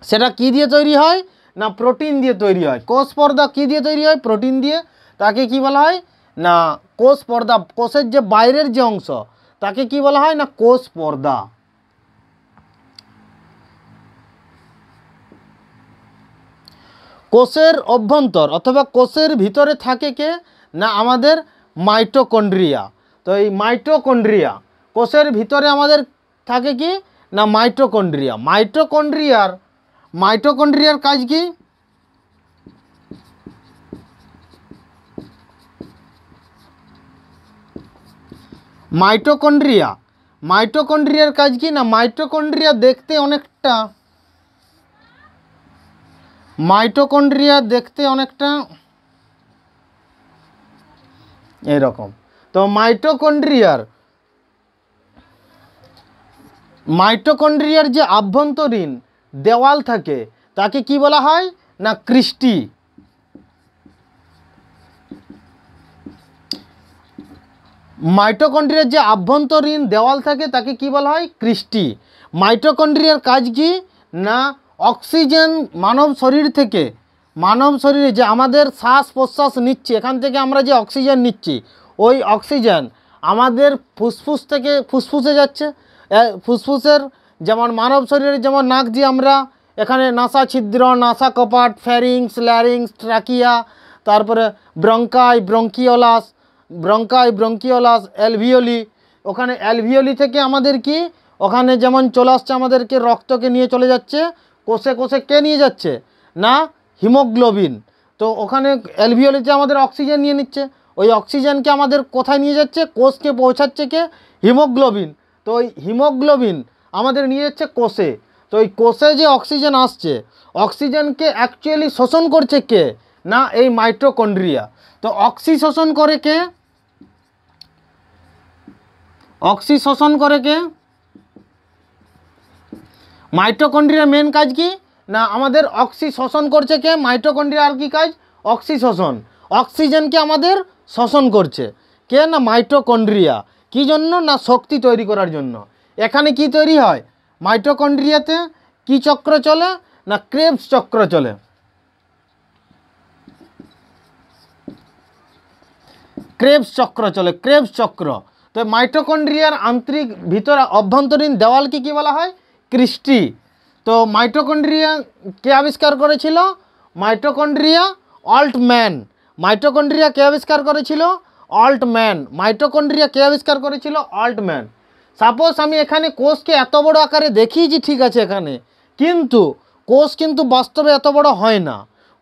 সেটা কি দিয়ে তৈরি হয়? না প্রোটিন দিয়ে তৈরি হয়। কোষ পর্দা কি দিয়ে তৈরি হয়? প্রোটিন দিয়ে। তাকে কি বলা হয়? না কোষ পর্দা, কোষের যে বাইরের যে অংশ, তাকে কি বলা হয়? না কোষ পর্দা। কোষের অভ্যন্তর অথবা কোষের ভিতরে থাকে কে? না, আমাদের মাইটোকন্ড্রিয়া। তো এই মাইটোকন্ড্রিয়া, কোষের ভিতরে আমাদের থাকে কি? না, মাইটোকন্ড্রিয়া। মাইটোকন্ড্রিয়ার মাইটোকন্ড্রিয়ার কাজ কি? মাইটোকন্ড্রিয়া। মাইটোকন্ড্রিয়ার কাজ কি? না, মাইটোকন্ড্রিয়া দেখতে অনেকটা মাইটোকন্ড্রিয়া দেখতে অনেকটা এরকম তো মাইটোকন্ড্রিয়ার মাইটোকন্ড্রিয়ার যে আভ্যন্তরীণ দেওয়াল থাকে, তাকে কি বলা হয়? না ক্রিস্টি মাইটোকন্ড্রিয়ার যে আভ্যন্তরীণ দেওয়াল থাকে, তাকে কি বলা হয়? ক্রিস্টি মাইটোকন্ড্রিয়ার কাজ কি? না অক্সিজেন মানব শরীর থেকে, মানব শরীরে যে আমাদের শ্বাস প্রশ্বাস নিচ্ছি, এখান থেকে আমরা যে অক্সিজেন নিচ্ছি, ওই অক্সিজেন আমাদের ফুসফুস থেকে ফুসফুসে যাচ্ছে। ফুসফুসের যেমন মানব শরীরে যেমন নাক দিয়ে আমরা এখানে নাসা ছিদ্র, নাসা কপাট ফ্যারিংস ল্যারিংস ট্রাকিয়া তারপরে bronchi bronchioles bronchi bronchioles alveoli ওখানে অ্যালভিওলি থেকে আমাদের কি? ওখানে যেমন চলে আসছে আমাদেরকে রক্তকে নিয়ে চলে যাচ্ছে কোষে কোষে কে নিয়ে যাচ্ছে? না, হিমোগ্লোবিন। তো ওখানে অ্যালভিওলিতে আমাদের অক্সিজেন নিয়ে নিচ্ছে। ওই অক্সিজেনকে আমাদের কোথায় নিয়ে যাচ্ছে? কোষকে পৌঁছাচ্ছে কে? হিমোগ্লোবিন। তো ওই হিমোগ্লোবিন আমাদের নিয়ে যাচ্ছে কোষে। তো ওই কোষে যে অক্সিজেন আসছে, অক্সিজেনকে অ্যাকচুয়ালি শোষণ করছে কে? না, এই মাইট্রোকন্ড্রিয়া তো অক্সি শোষণ করে কে? অক্সি শোষণ করে কে? মাইটোকন্ড্রিয়ার মেন কাজ কি? না, আমাদের অক্সি শোষণ করছে কে? মাইটোকন্ড্রিয়ার কি কাজ? অক্সি শোষণ। অক্সিজেনকে আমাদের শোষণ করছে। কে? না, মাইটোকন্ড্রিয়া। কি জন্য? না, শক্তি তৈরি করার জন্য। এখানে কি তৈরি হয়? মাইটোকন্ড্রিয়াতে কি চক্র চলে? না ক্রেবস চক্র চলে। ক্রেবস চক্র চলে ক্রেবস চক্র। তো মাইটোকন্ড্রিয়ার আন্তরিক ভিতরে অভ্যন্তরীণ দেওয়ালকে কি বলা হয়? ক্রিস্টি তো মাইটোকন্ড্রিয়া কে আবিষ্কার করেছিল? মাইটোকন্ড্রিয়া অল্টম্যান মাইটোকন্ড্রিয়া কে আবিষ্কার করেছিল? অল্টম্যান মাইটোকন্ড্রিয়া কে আবিষ্কার করেছিল? অল্টম্যান সাপোজ আমি এখানে কোষকে এত বড় আকারে দেখিয়েছি, ঠিক আছে এখানে। কিন্তু কোষ কিন্তু বাস্তবে এত বড় হয় না।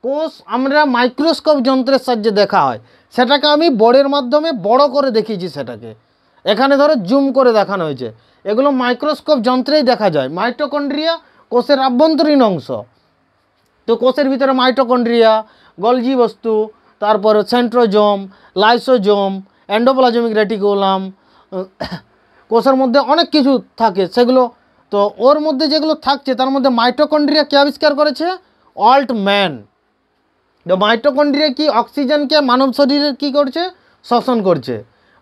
কোষ আমরা মাইক্রোস্কোপ যন্ত্রের সাহায্যে দেখা হয়। সেটাকে আমি বড়ের মাধ্যমে বড় করে দেখিয়েছি সেটাকে। এখানে ধরো জুম করে দেখানো হয়েছে। এগুলো মাইক্রোস্কোপ যন্ত্রেই দেখা যায়। মাইটোকন্ড্রিয়া কোষের আভ্যন্তরীণ অংশ। তো কোষের ভিতরে মাইটোকন্ড্রিয়া গলজি বস্তু, তারপরে সেন্ট্রোজোম লাইসোজোম অ্যান্ডোপ্লাজমিক রেটিকুলাম কোষের মধ্যে অনেক কিছু থাকে। সেগুলো তো ওর মধ্যে যেগুলো থাকছে, তার মধ্যে মাইটোকন্ড্রিয়া কে আবিষ্কার করেছে? অল্ট ম্যান তো মাইটোকন্ড্রিয়া কি অক্সিজেনকে মানব শরীরের কি করছে? শোষণ করছে।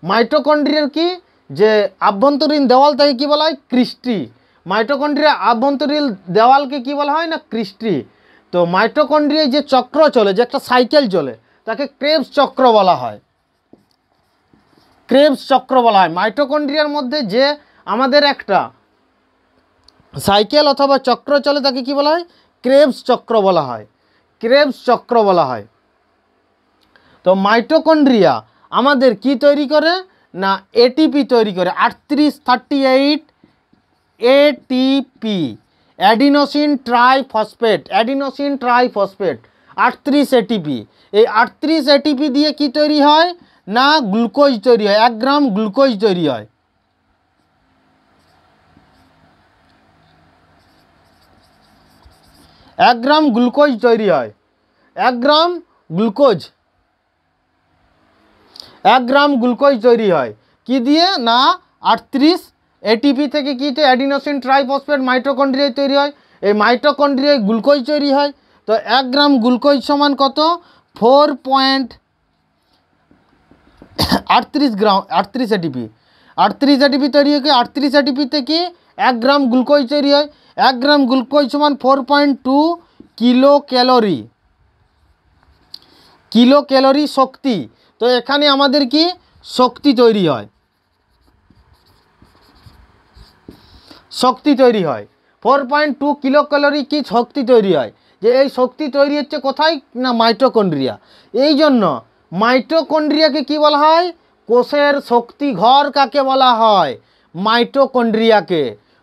মাইটোকন্ড্রিয়ার কি? যে আভ্যন্তরীণ দেওয়াল তাকে কী বলা হয়? ক্রিস্টি মাইটোকন্ড্রিয়া আভ্যন্তরীণ দেওয়ালকে কী বলা হয় না? ক্রিস্টি তো মাইটোকন্ড্রিয়ায় যে চক্র চলে, যে একটা সাইকেল চলে, তাকে ক্রেবস চক্র বলা হয়। ক্রেবস চক্র বলা হয়। মাইটোকন্ড্রিয়ার মধ্যে যে আমাদের একটা সাইকেল অথবা চক্র চলে, তাকে কি বলা হয়? ক্রেবস চক্র বলা হয়। ক্রেবস চক্র বলা হয়। তো মাইটোকন্ড্রিয়া আমাদের কি তৈরি করে? না এটিপি তৈরি করে। আটত্রিশ, thirty eight ATP adenosine triphosphate adenosine triphosphate, আটত্রিশ এটিপি এই আটত্রিশ এটিপি দিয়ে কি তৈরি হয়? না, গ্লুকোজ তৈরি হয়। এক গ্রাম গ্লুকোজ তৈরি হয়। এক গ্রাম গ্লুকোজ তৈরি হয়। এক গ্রাম গ্লুকোজ। এক গ্রাম গ্লুকোজ তৈরি হয়। কি দিয়ে? না, আটত্রিশ এটিপি থেকে কী তো অ্যাডিনোসিন ট্রাইফসফেট মাইটোকন্ড্রিয়ায় তৈরি হয়। এই মাইটোকন্ড্রিয়ায় গ্লুকোজ তৈরি হয়। তো এক গ্রাম গ্লুকোজ সমান কত? ফোর পয়েন্ট আটত্রিশ গ্রাম, আটত্রিশ এটিপি আটত্রিশ এটিপি তৈরি হয় কি? আটত্রিশ এটিপি থেকে এক গ্রাম গ্লুকোজ তৈরি হয়। এক গ্রাম গ্লুকোজ সমান four point two kilo calorie kilo calorie শক্তি। তো এখানে আমাদের কি? শক্তি তৈরি হয়। শক্তি তৈরি হয়। Four point two kilo calorie কি শক্তি তৈরি হয়? যে এই শক্তি তৈরি হচ্ছে কোথায় না মাইটোকন্ড্রিয়া এই জন্য মাইটোকন্ড্রিয়াকে কি বলা হয়? কোষের শক্তি ঘর কাকে বলা হয়? মাইটোকন্ড্রিয়াকে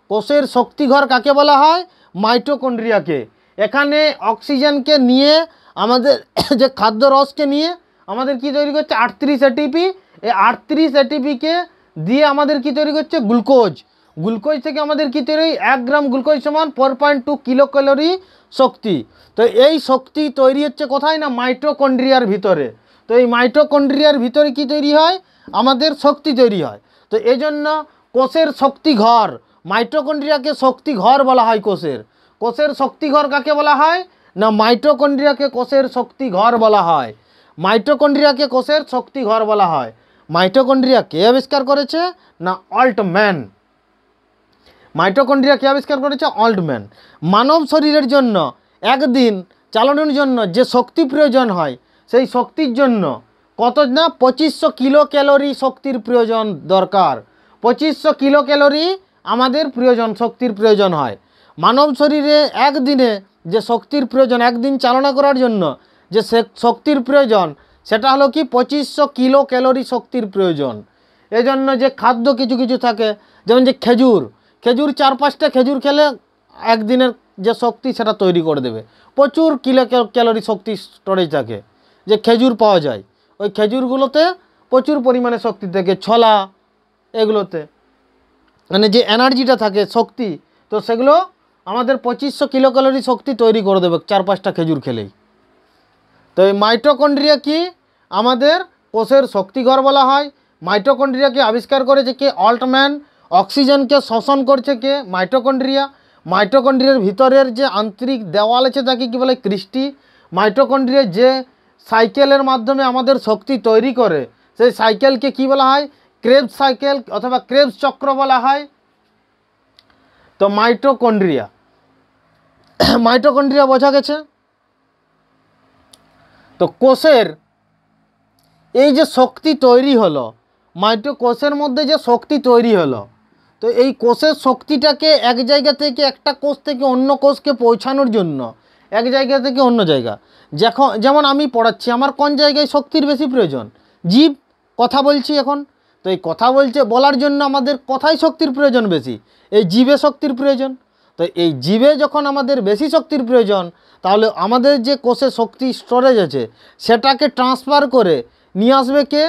কোষের শক্তি ঘর কাকে বলা হয়? মাইটোকন্ড্রিয়াকে এখানে অক্সিজেনকে নিয়ে আমাদের যে খাদ্য রসকে নিয়ে আমাদের কি তৈরি করছে? আটত্রিশ এটিপি এই আটত্রিশ এটিপিকে দিয়ে আমাদের কি তৈরি করছে? গ্লুকোজ। গ্লুকোজ থেকে আমাদের কি তৈরি? এক গ্রাম গ্লুকোজ সমান four point two kilo calorie শক্তি। তো এই শক্তি তৈরি হচ্ছে কোথায় না? মাইটোকন্ড্রিয়ার ভিতরে। তো এই মাইটোকন্ড্রিয়ার ভিতরে কি তৈরি হয়? আমাদের শক্তি তৈরি হয়। তো এই জন্য কোষের শক্তি ঘর, মাইটোকন্ড্রিয়াকে শক্তি ঘর বলা হয় কোষের। কোষের শক্তি ঘর কাকে বলা হয়? না, মাইটোকন্ড্রিয়াকে কোষের শক্তি ঘর বলা হয়। মাইটোকন্ড্রিয়াকে কোষের শক্তি ঘর বলা হয়। মাইটোকন্ড্রিয়া কে আবিষ্কার করেছে? না অল্টম্যান মাইটোকন্ড্রিয়া কে আবিষ্কার করেছে? অল্টম্যান মানব শরীরের জন্য, একদিন চালানোর জন্য যে শক্তি প্রয়োজন হয়, সেই শক্তির জন্য কত না, পঁচিশশো কিলো ক্যালোরি শক্তির প্রয়োজন দরকার। পঁচিশশো কিলো ক্যালোরি আমাদের প্রয়োজন, শক্তির প্রয়োজন হয়। মানব শরীরে একদিনে যে শক্তির প্রয়োজন, একদিন চালনা করার জন্য যে শক্তির প্রয়োজন, সেটা হলো কি পঁচিশশো কিলো ক্যালোরি শক্তির প্রয়োজন। এজন্য যে খাদ্য কিছু কিছু থাকে, যেমন যে খেজুর খেজুর চার পাঁচটা খেজুর খেলে একদিনের যে শক্তি সেটা তৈরি করে দেবে। প্রচুর কিলো ক্যালোরি শক্তি স্টোরেজ থাকে, যে খেজুর পাওয়া যায়। ওই খেজুরগুলোতে প্রচুর পরিমাণে শক্তি থাকে, ছলা, এগুলোতে। মানে যে এনার্জিটা থাকে, শক্তি, তো সেগুলো আমাদের পঁচিশশো কিলো ক্যালোরি শক্তি তৈরি করে দেবে চার পাঁচটা খেজুর খেলেই। তো এই মাইটোকন্ড্রিয়া কি? আমাদের কোষের শক্তিঘর বলা হয়। মাইটোকন্ড্রিয়াকে আবিষ্কার করেছে কে? অল্টম্যান। অক্সিজেনকে শোষণ করছে কে? মাইটোকন্ড্রিয়া। মাইটোকন্ড্রিয়ার ভিতরের যে আন্তরিক দেওয়াল আছে তাকে কি বলে? ক্রিস্টি মাইটোকন্ড্রিয়া যে সাইকেলের মাধ্যমে আমাদের শক্তি তৈরি করে, সেই সাইকেলকে কি বলা হয়? ক্রেবস সাইকেল অথবা ক্রেবস চক্র বলা হয়। তো মাইটোকন্ড্রিয়া। মাইটোকন্ড্রিয়া বোঝা গেছে। তো কোষের এই যে শক্তি তৈরি হলো মাইটো কোষের মধ্যে যে শক্তি তৈরি হলো, তো এই কোষের শক্তিটাকে এক জায়গা থেকে একটা কোষ থেকে অন্য কোষকে পৌঁছানোর জন্য, এক জায়গা থেকে অন্য জায়গা। যখন, যেমন আমি পড়াচ্ছি, আমার কোন জায়গায় শক্তির বেশি প্রয়োজন? জীব, কথা বলছি এখন। তো এই কথা বলছে, বলার জন্য আমাদের কথাই শক্তির প্রয়োজন বেশি। এই জীবে শক্তির প্রয়োজন। তো এই জীবে যখন আমাদের বেশি শক্তির প্রয়োজন তাহলে আমাদের যে কোষে শক্তি স্টোরেজ আছে, সেটাকে ট্রান্সফার করে নিয়ে আসবে কে?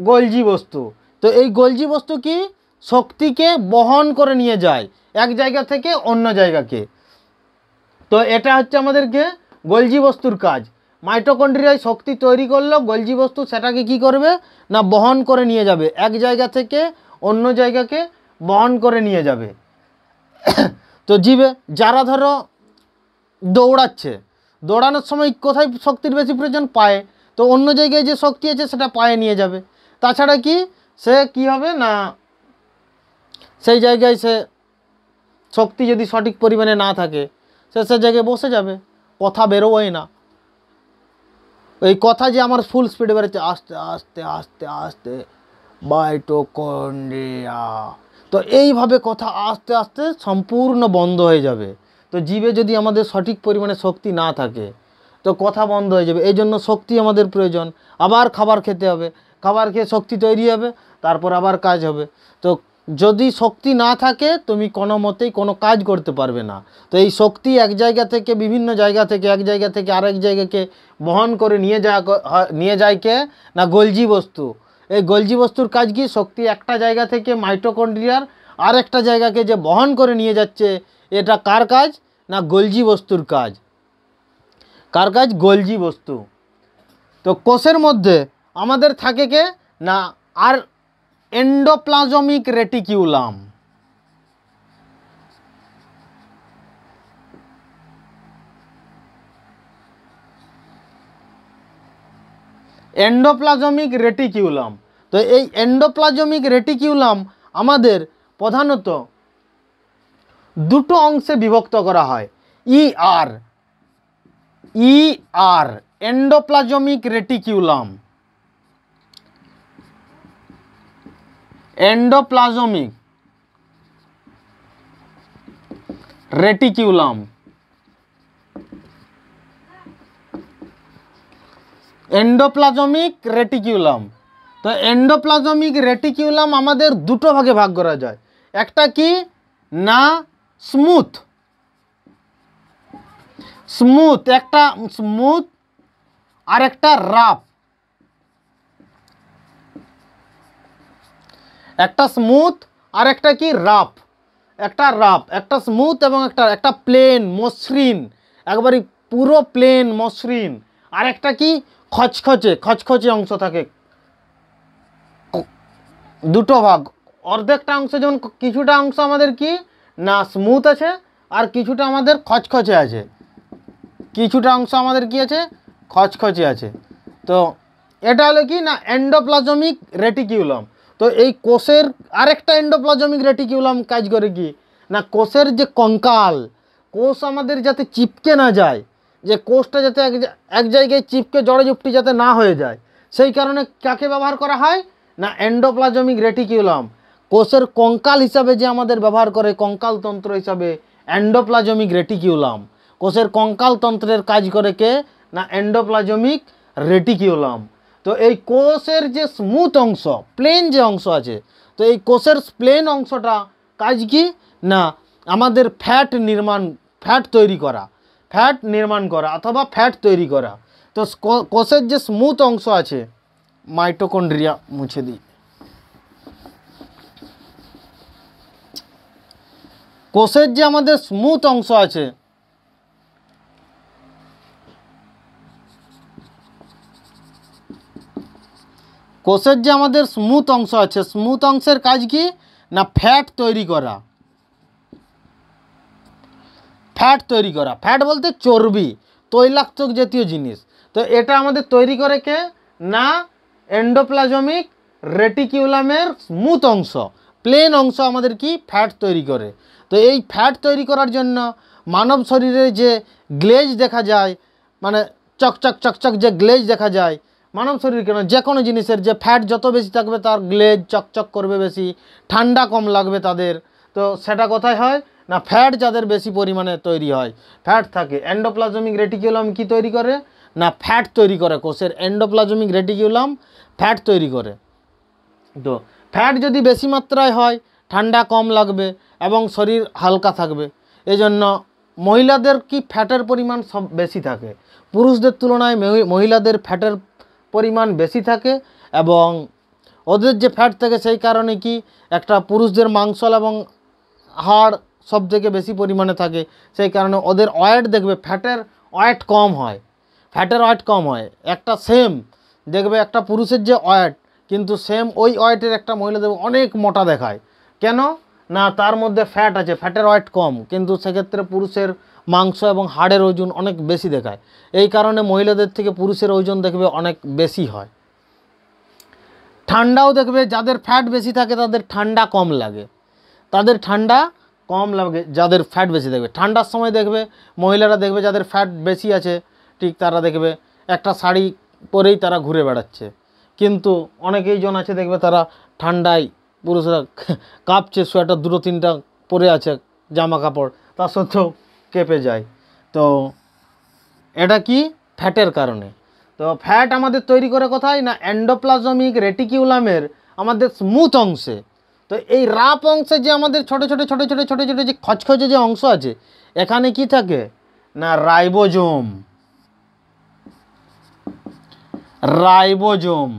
গলজি বস্তু। তো এই গোলজি বস্তু কি? শক্তিকে বহন করে নিয়ে যায় এক জায়গা থেকে অন্য জায়গাকে। তো এটা হচ্ছে আমাদেরকে গলজি বস্তুর কাজ। মাইটোকন্ড্রিয়ায় শক্তি তৈরি করল, গলজি বস্তু সেটাকে কি করবে? না, বহন করে নিয়ে যাবে। এক জায়গা থেকে অন্য জায়গাকে বহন করে নিয়ে যাবে। তো জীবে, যারা ধরো দৌড়াচ্ছে। দৌড়ানোর সময় কোথায় শক্তির বেশি প্রয়োজন? পায়ে। তো অন্য জায়গায় যে শক্তি আছে, সেটা পায়ে নিয়ে যাবে। তাছাড়া কি? সে কি হবে? না, সেই জায়গায় সে শক্তি যদি সঠিক পরিমাণে না থাকে, সে সে জায়গায় বসে যাবে। কথা বেরোয় না। এই কথা যে আমার ফুল স্পিডে বেরোচ্ছে, আস্তে আস্তে আস্তে আস্তে মাইটোকন্ড্রিয়া তো এইভাবে কথা আস্তে আস্তে সম্পূর্ণ বন্ধ হয়ে যাবে। তো জীবে যদি আমাদের সঠিক পরিমাণে শক্তি না থাকে, তো কথা বন্ধ হয়ে যাবে। এই জন্য শক্তি আমাদের প্রয়োজন। আবার খাবার খেতে হবে। খাবার খেয়ে শক্তি তৈরি হবে, তারপর আবার কাজ হবে। তো যদি শক্তি না থাকে, তুমি কোনো মতেই কোনো কাজ করতে পারবে না। তো এই শক্তি এক জায়গা থেকে বিভিন্ন জায়গা থেকে, এক জায়গা থেকে আরেক জায়গাকে বহন করে নিয়ে যা নিয়ে যায় কে? না, গলজি বস্তু। এই গলজি বস্তুর কাজ কি? শক্তি একটা জায়গা থেকে মাইটোকন্ড্রিয়ার আর একটা জায়গাকে যে বহন করে নিয়ে যাচ্ছে এটা কার কাজ? না গলজি বস্তুর কাজ। কার কাজ? গলজি বস্তু। তো কোষের মধ্যে আমাদের থাকে কে? না, আর এন্ডোপ্লাজমিক রেটিকিউলাম এন্ডোপ্লাজমিক রেটিকিউলাম তো এই এন্ডোপ্লাজমিক রেটিকিউলাম আমাদের প্রধানত দুটো অংশে বিভক্ত করা হয়। E R E R endoplasmic reticulum endoplasmic reticulum endoplasmic reticulum তো এন্ডোপ্লাজমিক রেটিকিউলাম আমাদের দুটো ভাগে ভাগ করা যায়। একটা কি? না স্মুথ। স্মুথ একটা, স্মুথ আর একটা রাফ। একটা স্মুথ আর একটা কি রাফ। একটা রাফ, একটা স্মুথ এবং একটা একটা প্লেন, মসৃণ। একবারে পুরো প্লেন মসৃণ। আর একটা কি খচখচে খচখচে অংশ থাকে। দুটো ভাগ। অর্ধেকটা অংশ যেমন, কিছুটা অংশ আমাদের কি না স্মুথ আছে, আর কিছুটা আমাদের খচখচে আছে। কিছুটা অংশ আমাদের কি আছে? খচখচে আছে। তো এটা হলো কি না এন্ডোপ্লাজমিক রেটিকিউলাম তো এই কোষের আরেকটা এন্ডোপ্লাজমিক রেটিকিউলাম কাজ করে কি? না কোষের যে কঙ্কাল, কোষ আমাদের যাতে চিপকে না যায়, যে কোষটা যাতে এক এক জায়গায় চিপকে জড়ে জুপটি যাতে না হয়ে যায়, সেই কারণে কাকে ব্যবহার করা হয়? না এন্ডোপ্লাজমিক রেটিকিউলাম কোষের কঙ্কাল হিসাবে যে আমাদের ব্যবহার করে কঙ্কাল তন্ত্র হিসাবে অ্যান্ডোপ্লাজমিক রেটিকিউলাম। কোষের কঙ্কাল তন্ত্রের কাজ করে কে? না, অ্যান্ডোপ্লাজমিক রেটিকিউলাম। তো এই কোষের যে স্মুথ অংশ, প্লেন যে অংশ আছে, তো এই কোষের প্লেন অংশটা কাজ কি? না, আমাদের ফ্যাট নির্মাণ, ফ্যাট তৈরি করা, ফ্যাট নির্মাণ করা অথবা ফ্যাট তৈরি করা। তো কোষের যে স্মুথ অংশ আছে, মাইটোকন্ড্রিয়া মুছে দিই। কোষের যে আমাদের স্মুথ অংশ আছে, কোষের যে আমাদের স্মুথ অংশ আছে, স্মুথ অংশের কাজ কি? না, ফ্যাট তৈরি করা। ফ্যাট তৈরি করা। ফ্যাট বলতে চর্বি তৈলাক্তক জাতীয় জিনিস। তো এটা আমাদের তৈরি করে কে? না এন্ডোপ্লাজমিক রেটিকিউলামের স্মুথ অংশ প্লেন অংশ আমাদের কি? ফ্যাট তৈরি করে। তো এই ফ্যাট তৈরি করার জন্য মানব শরীরে যে গ্লেজ দেখা যায় মানে চকচক চকচক যে গ্লেজ দেখা যায়, মানব শরীর কেন? যে কোনো জিনিসের যে ফ্যাট যত বেশি থাকবে তার গ্লেজ চকচক করবে বেশি, ঠান্ডা কম লাগবে তাদের। তো সেটা কোথায় হয়? না ফ্যাট যাদের বেশি পরিমাণে তৈরি হয়। ফ্যাট থাকে। এন্ডোপ্লাজমিক রেটিকুলাম কি তৈরি করে? না ফ্যাট তৈরি করে কোষের এন্ডোপ্লাজমিক রেটিকুলাম ফ্যাট তৈরি করে। তো ফ্যাট যদি বেশি মাত্রায় হয় ঠান্ডা কম লাগবে এবং শরীর হালকা থাকবে। এই জন্য মহিলাদের কি ফ্যাটের পরিমাণ সব বেশি থাকে? পুরুষদের তুলনায় মহি- মহিলাদের ফ্যাটের পরিমাণ বেশি থাকে এবং ওদের যে ফ্যাট থাকে সেই কারণে কি একটা পুরুষদের মাংসল এবং হাড় সব থেকে বেশি পরিমাণে থাকে। সেই কারণে ওদের ওয়েট দেখবে ফ্যাটের ওয়েট কম হয়। ফ্যাটের ওয়েট কম হয়। একটা সেম দেখবে একটা পুরুষের যে ওয়েট, কিন্তু সেম ওই ওয়েটের একটা মহিলা দেখবে অনেক মোটা দেখায়। কেন? না, তার মধ্যে ফ্যাট আছে ফ্যাটের ওয়েট কম, কিন্তু সেক্ষেত্রে পুরুষের মাংস এবং হাড়ের ওজন অনেক বেশি দেখায়। এই কারণে মহিলাদের থেকে পুরুষের ওজন দেখবে অনেক বেশি হয়। ঠান্ডাও দেখবে, যাদের ফ্যাট বেশি থাকে, তাদের ঠান্ডা কম লাগে। তাদের ঠান্ডা কম লাগে, যাদের ফ্যাট বেশি দেখবে। ঠান্ডার সময় দেখবে, মহিলারা দেখবে যাদের ফ্যাট বেশি আছে, ঠিক তারা দেখবে একটা শাড়ি পরেই তারা ঘুরে বেড়াচ্ছে। কিন্তু অনেকেই জন আছে, দেখবে তারা ঠান্ডায় পুরুষরা কাঁপছে, সোয়েটার দুটো তিনটা পরে আছে, জামা কাপড়। তা সত্ত্বেও কেঁপে যায়। তো এটা কি? ফ্যাটের কারণে। তো ফ্যাট আমাদের তৈরি করে কোথায়? না অ্যান্ডোপ্লাজমিক রেটিকিউলামের আমাদের স্মুথ অংশে। তো এই রাপ অংশে যে আমাদের ছোট ছোট ছোট ছোট ছোট ছোট যে খচখচে যে অংশ আছে, এখানে কি থাকে? না রাইবোজোম। রাইবোজোম।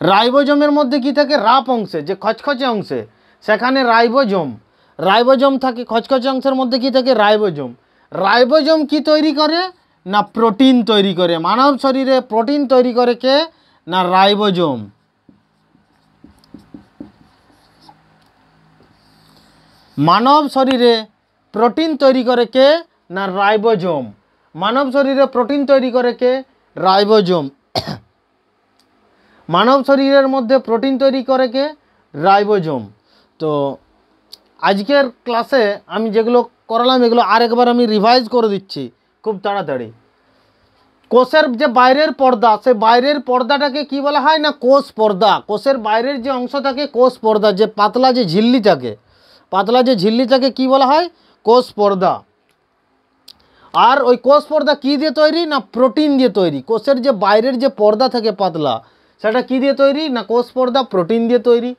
রাইবোজোমের মধ্যে কি থাকে? রাপ অংশে, যে খচখচে অংশে। সেখানে রাইবোজোম। রাইবোজোম থাকে, খচখচে অংশের মধ্যে কি থাকে? রাইবোজোম। রাইবোজোম কি তৈরি করে? না প্রোটিন তৈরি করে। মানব শরীরে প্রোটিন তৈরি করে কে? না রাইবোজোম। মানব শরীরে প্রোটিন তৈরি করে কে? না রাইবোজোম। মানব শরীরে প্রোটিন তৈরি করে কে? রাইবোজোম। মানব শরীরের মধ্যে প্রোটিন তৈরি করে কে? রাইবোজোম। তো আজকের ক্লাসে আমি যেগুলো করালাম, এগুলো আরেকবার আমি রিভাইজ করে দিচ্ছি খুব তাড়াতাড়ি। কোষের যে বাইরের পর্দা, সে বাইরের পর্দাটাকে কি বলা হয় না? কোষ পর্দা। কোষের বাইরের যে অংশ থাকে, কোষ পর্দা, যে পাতলা যে ঝিল্লি থাকে, পাতলা যে ঝিল্লি থাকে কি বলা হয়? কোষ পর্দা। আর ওই কোষ পর্দা কী দিয়ে তৈরি না প্রোটিন দিয়ে তৈরি? কোষের যে বাইরের যে পর্দা থাকে পাতলা সেটা কী দিয়ে তৈরি? না কোষ পর্দা, প্রোটিন দিয়ে তৈরি?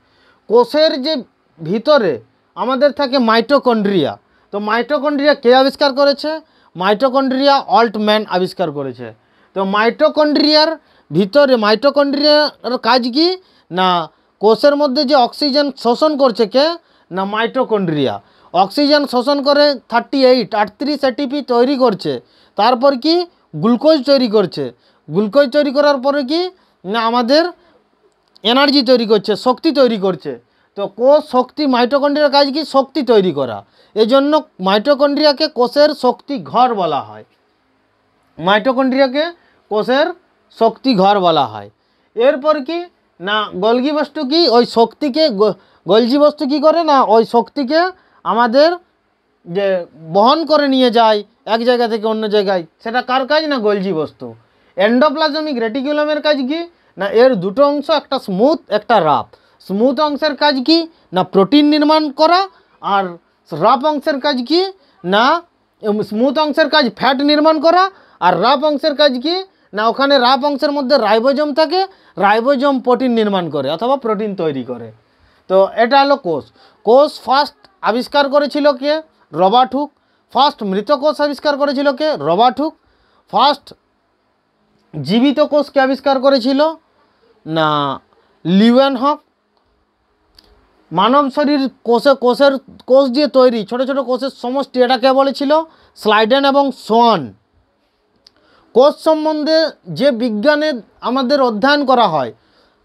কোষের যে ভিতরে আমাদের থাকে মাইটোকন্ড্রিয়া। তো মাইটোকন্ড্রিয়া কে আবিষ্কার করেছে? মাইটোকন্ড্রিয়া অল্টম্যান আবিষ্কার করেছে। তো মাইটোকন্ড্রিয়ার ভিতরে, মাইটোকন্ড্রিয়ার কাজ কি? না কোষের মধ্যে যে অক্সিজেন শোষণ করছে কে? না মাইটোকন্ড্রিয়া। অক্সিজেন শোষণ করে থার্টি এইট, আটত্রিশ এটিপি তৈরি করছে। তারপর কি? গ্লুকোজ তৈরি করছে। গ্লুকোজ তৈরি করার পরে কি? না আমাদের এনার্জি তৈরি করছে, শক্তি তৈরি করছে। তো কোষ শক্তি মাইটোকন্ড্রিয়ার কাজ কি? শক্তি তৈরি করা। এজন্য মাইটোকন্ড্রিয়াকে কোষের শক্তি ঘর বলা হয়। মাইটোকন্ড্রিয়াকে কোষের শক্তি ঘর বলা হয়। এরপর কি? না, গলগি বস্তু কি? ওই শক্তিকে গলজি বস্তু কি করে? না, ওই শক্তিকে আমাদের যে বহন করে নিয়ে যায় এক জায়গা থেকে অন্য জায়গায়। সেটা কার কাজ? না গলজি বস্তু। এন্ডোপ্লাজমিক রেটিকুলামের কাজ কি? না, এর দুটো অংশ, একটা স্মুথ একটা রাফ স্মুথ অংশের কাজ কি? না প্রোটিন নির্মাণ করা। আর রাফ অংশের কাজ কি? না স্মুথ অংশের কাজ ফ্যাট নির্মাণ করা। আর রাফ অংশের কাজ কি? না, ওখানে রাফ অংশের মধ্যে রাইবোজম থাকে। রাইবোজম প্রোটিন নির্মাণ করে, অথবা প্রোটিন তৈরি করে। তো এটা হলো কোষ। কোষ ফার্স্ট আবিষ্কার করেছিল কে? Robert Hooke. ফার্স্ট মৃত কোষ আবিষ্কার করেছিল কে? Robert Hooke. ফার্স্ট জীবিত কোষকে আবিষ্কার করেছিল? না, লিওয়েন হক। মানব শরীর কোষে, কোষের কোষ দিয়ে তৈরি, ছোট ছোট কোষের সমষ্টি এটাকে বলেছিল স্লাইডেন এবং সোয়ান। কোষ সম্বন্ধে যে বিজ্ঞানে আমাদের অধ্যয়ন করা হয়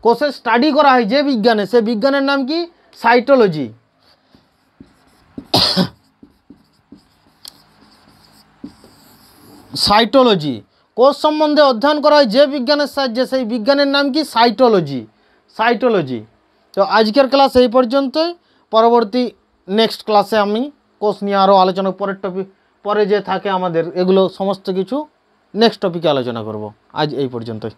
কোষের স্টাডি করা হয় যে বিজ্ঞানে, সে বিজ্ঞানের নাম কি? সাইটোলজি সাইটোলজি কোষ সম্বন্ধে অধ্যয়ন করা হয় যে বিজ্ঞানের সাহায্যে, সেই বিজ্ঞানের নাম কি? সাইটোলজি। সাইটোলজি। তো আজকের ক্লাস এই পর্যন্তই। পরবর্তী নেক্সট ক্লাসে আমি কোষ নিয়ে আরও আলোচনা, পরের টপিক পরে যে থাকে আমাদের, এগুলো সমস্ত কিছু নেক্সট টপিকে আলোচনা করব। আজ এই পর্যন্তই।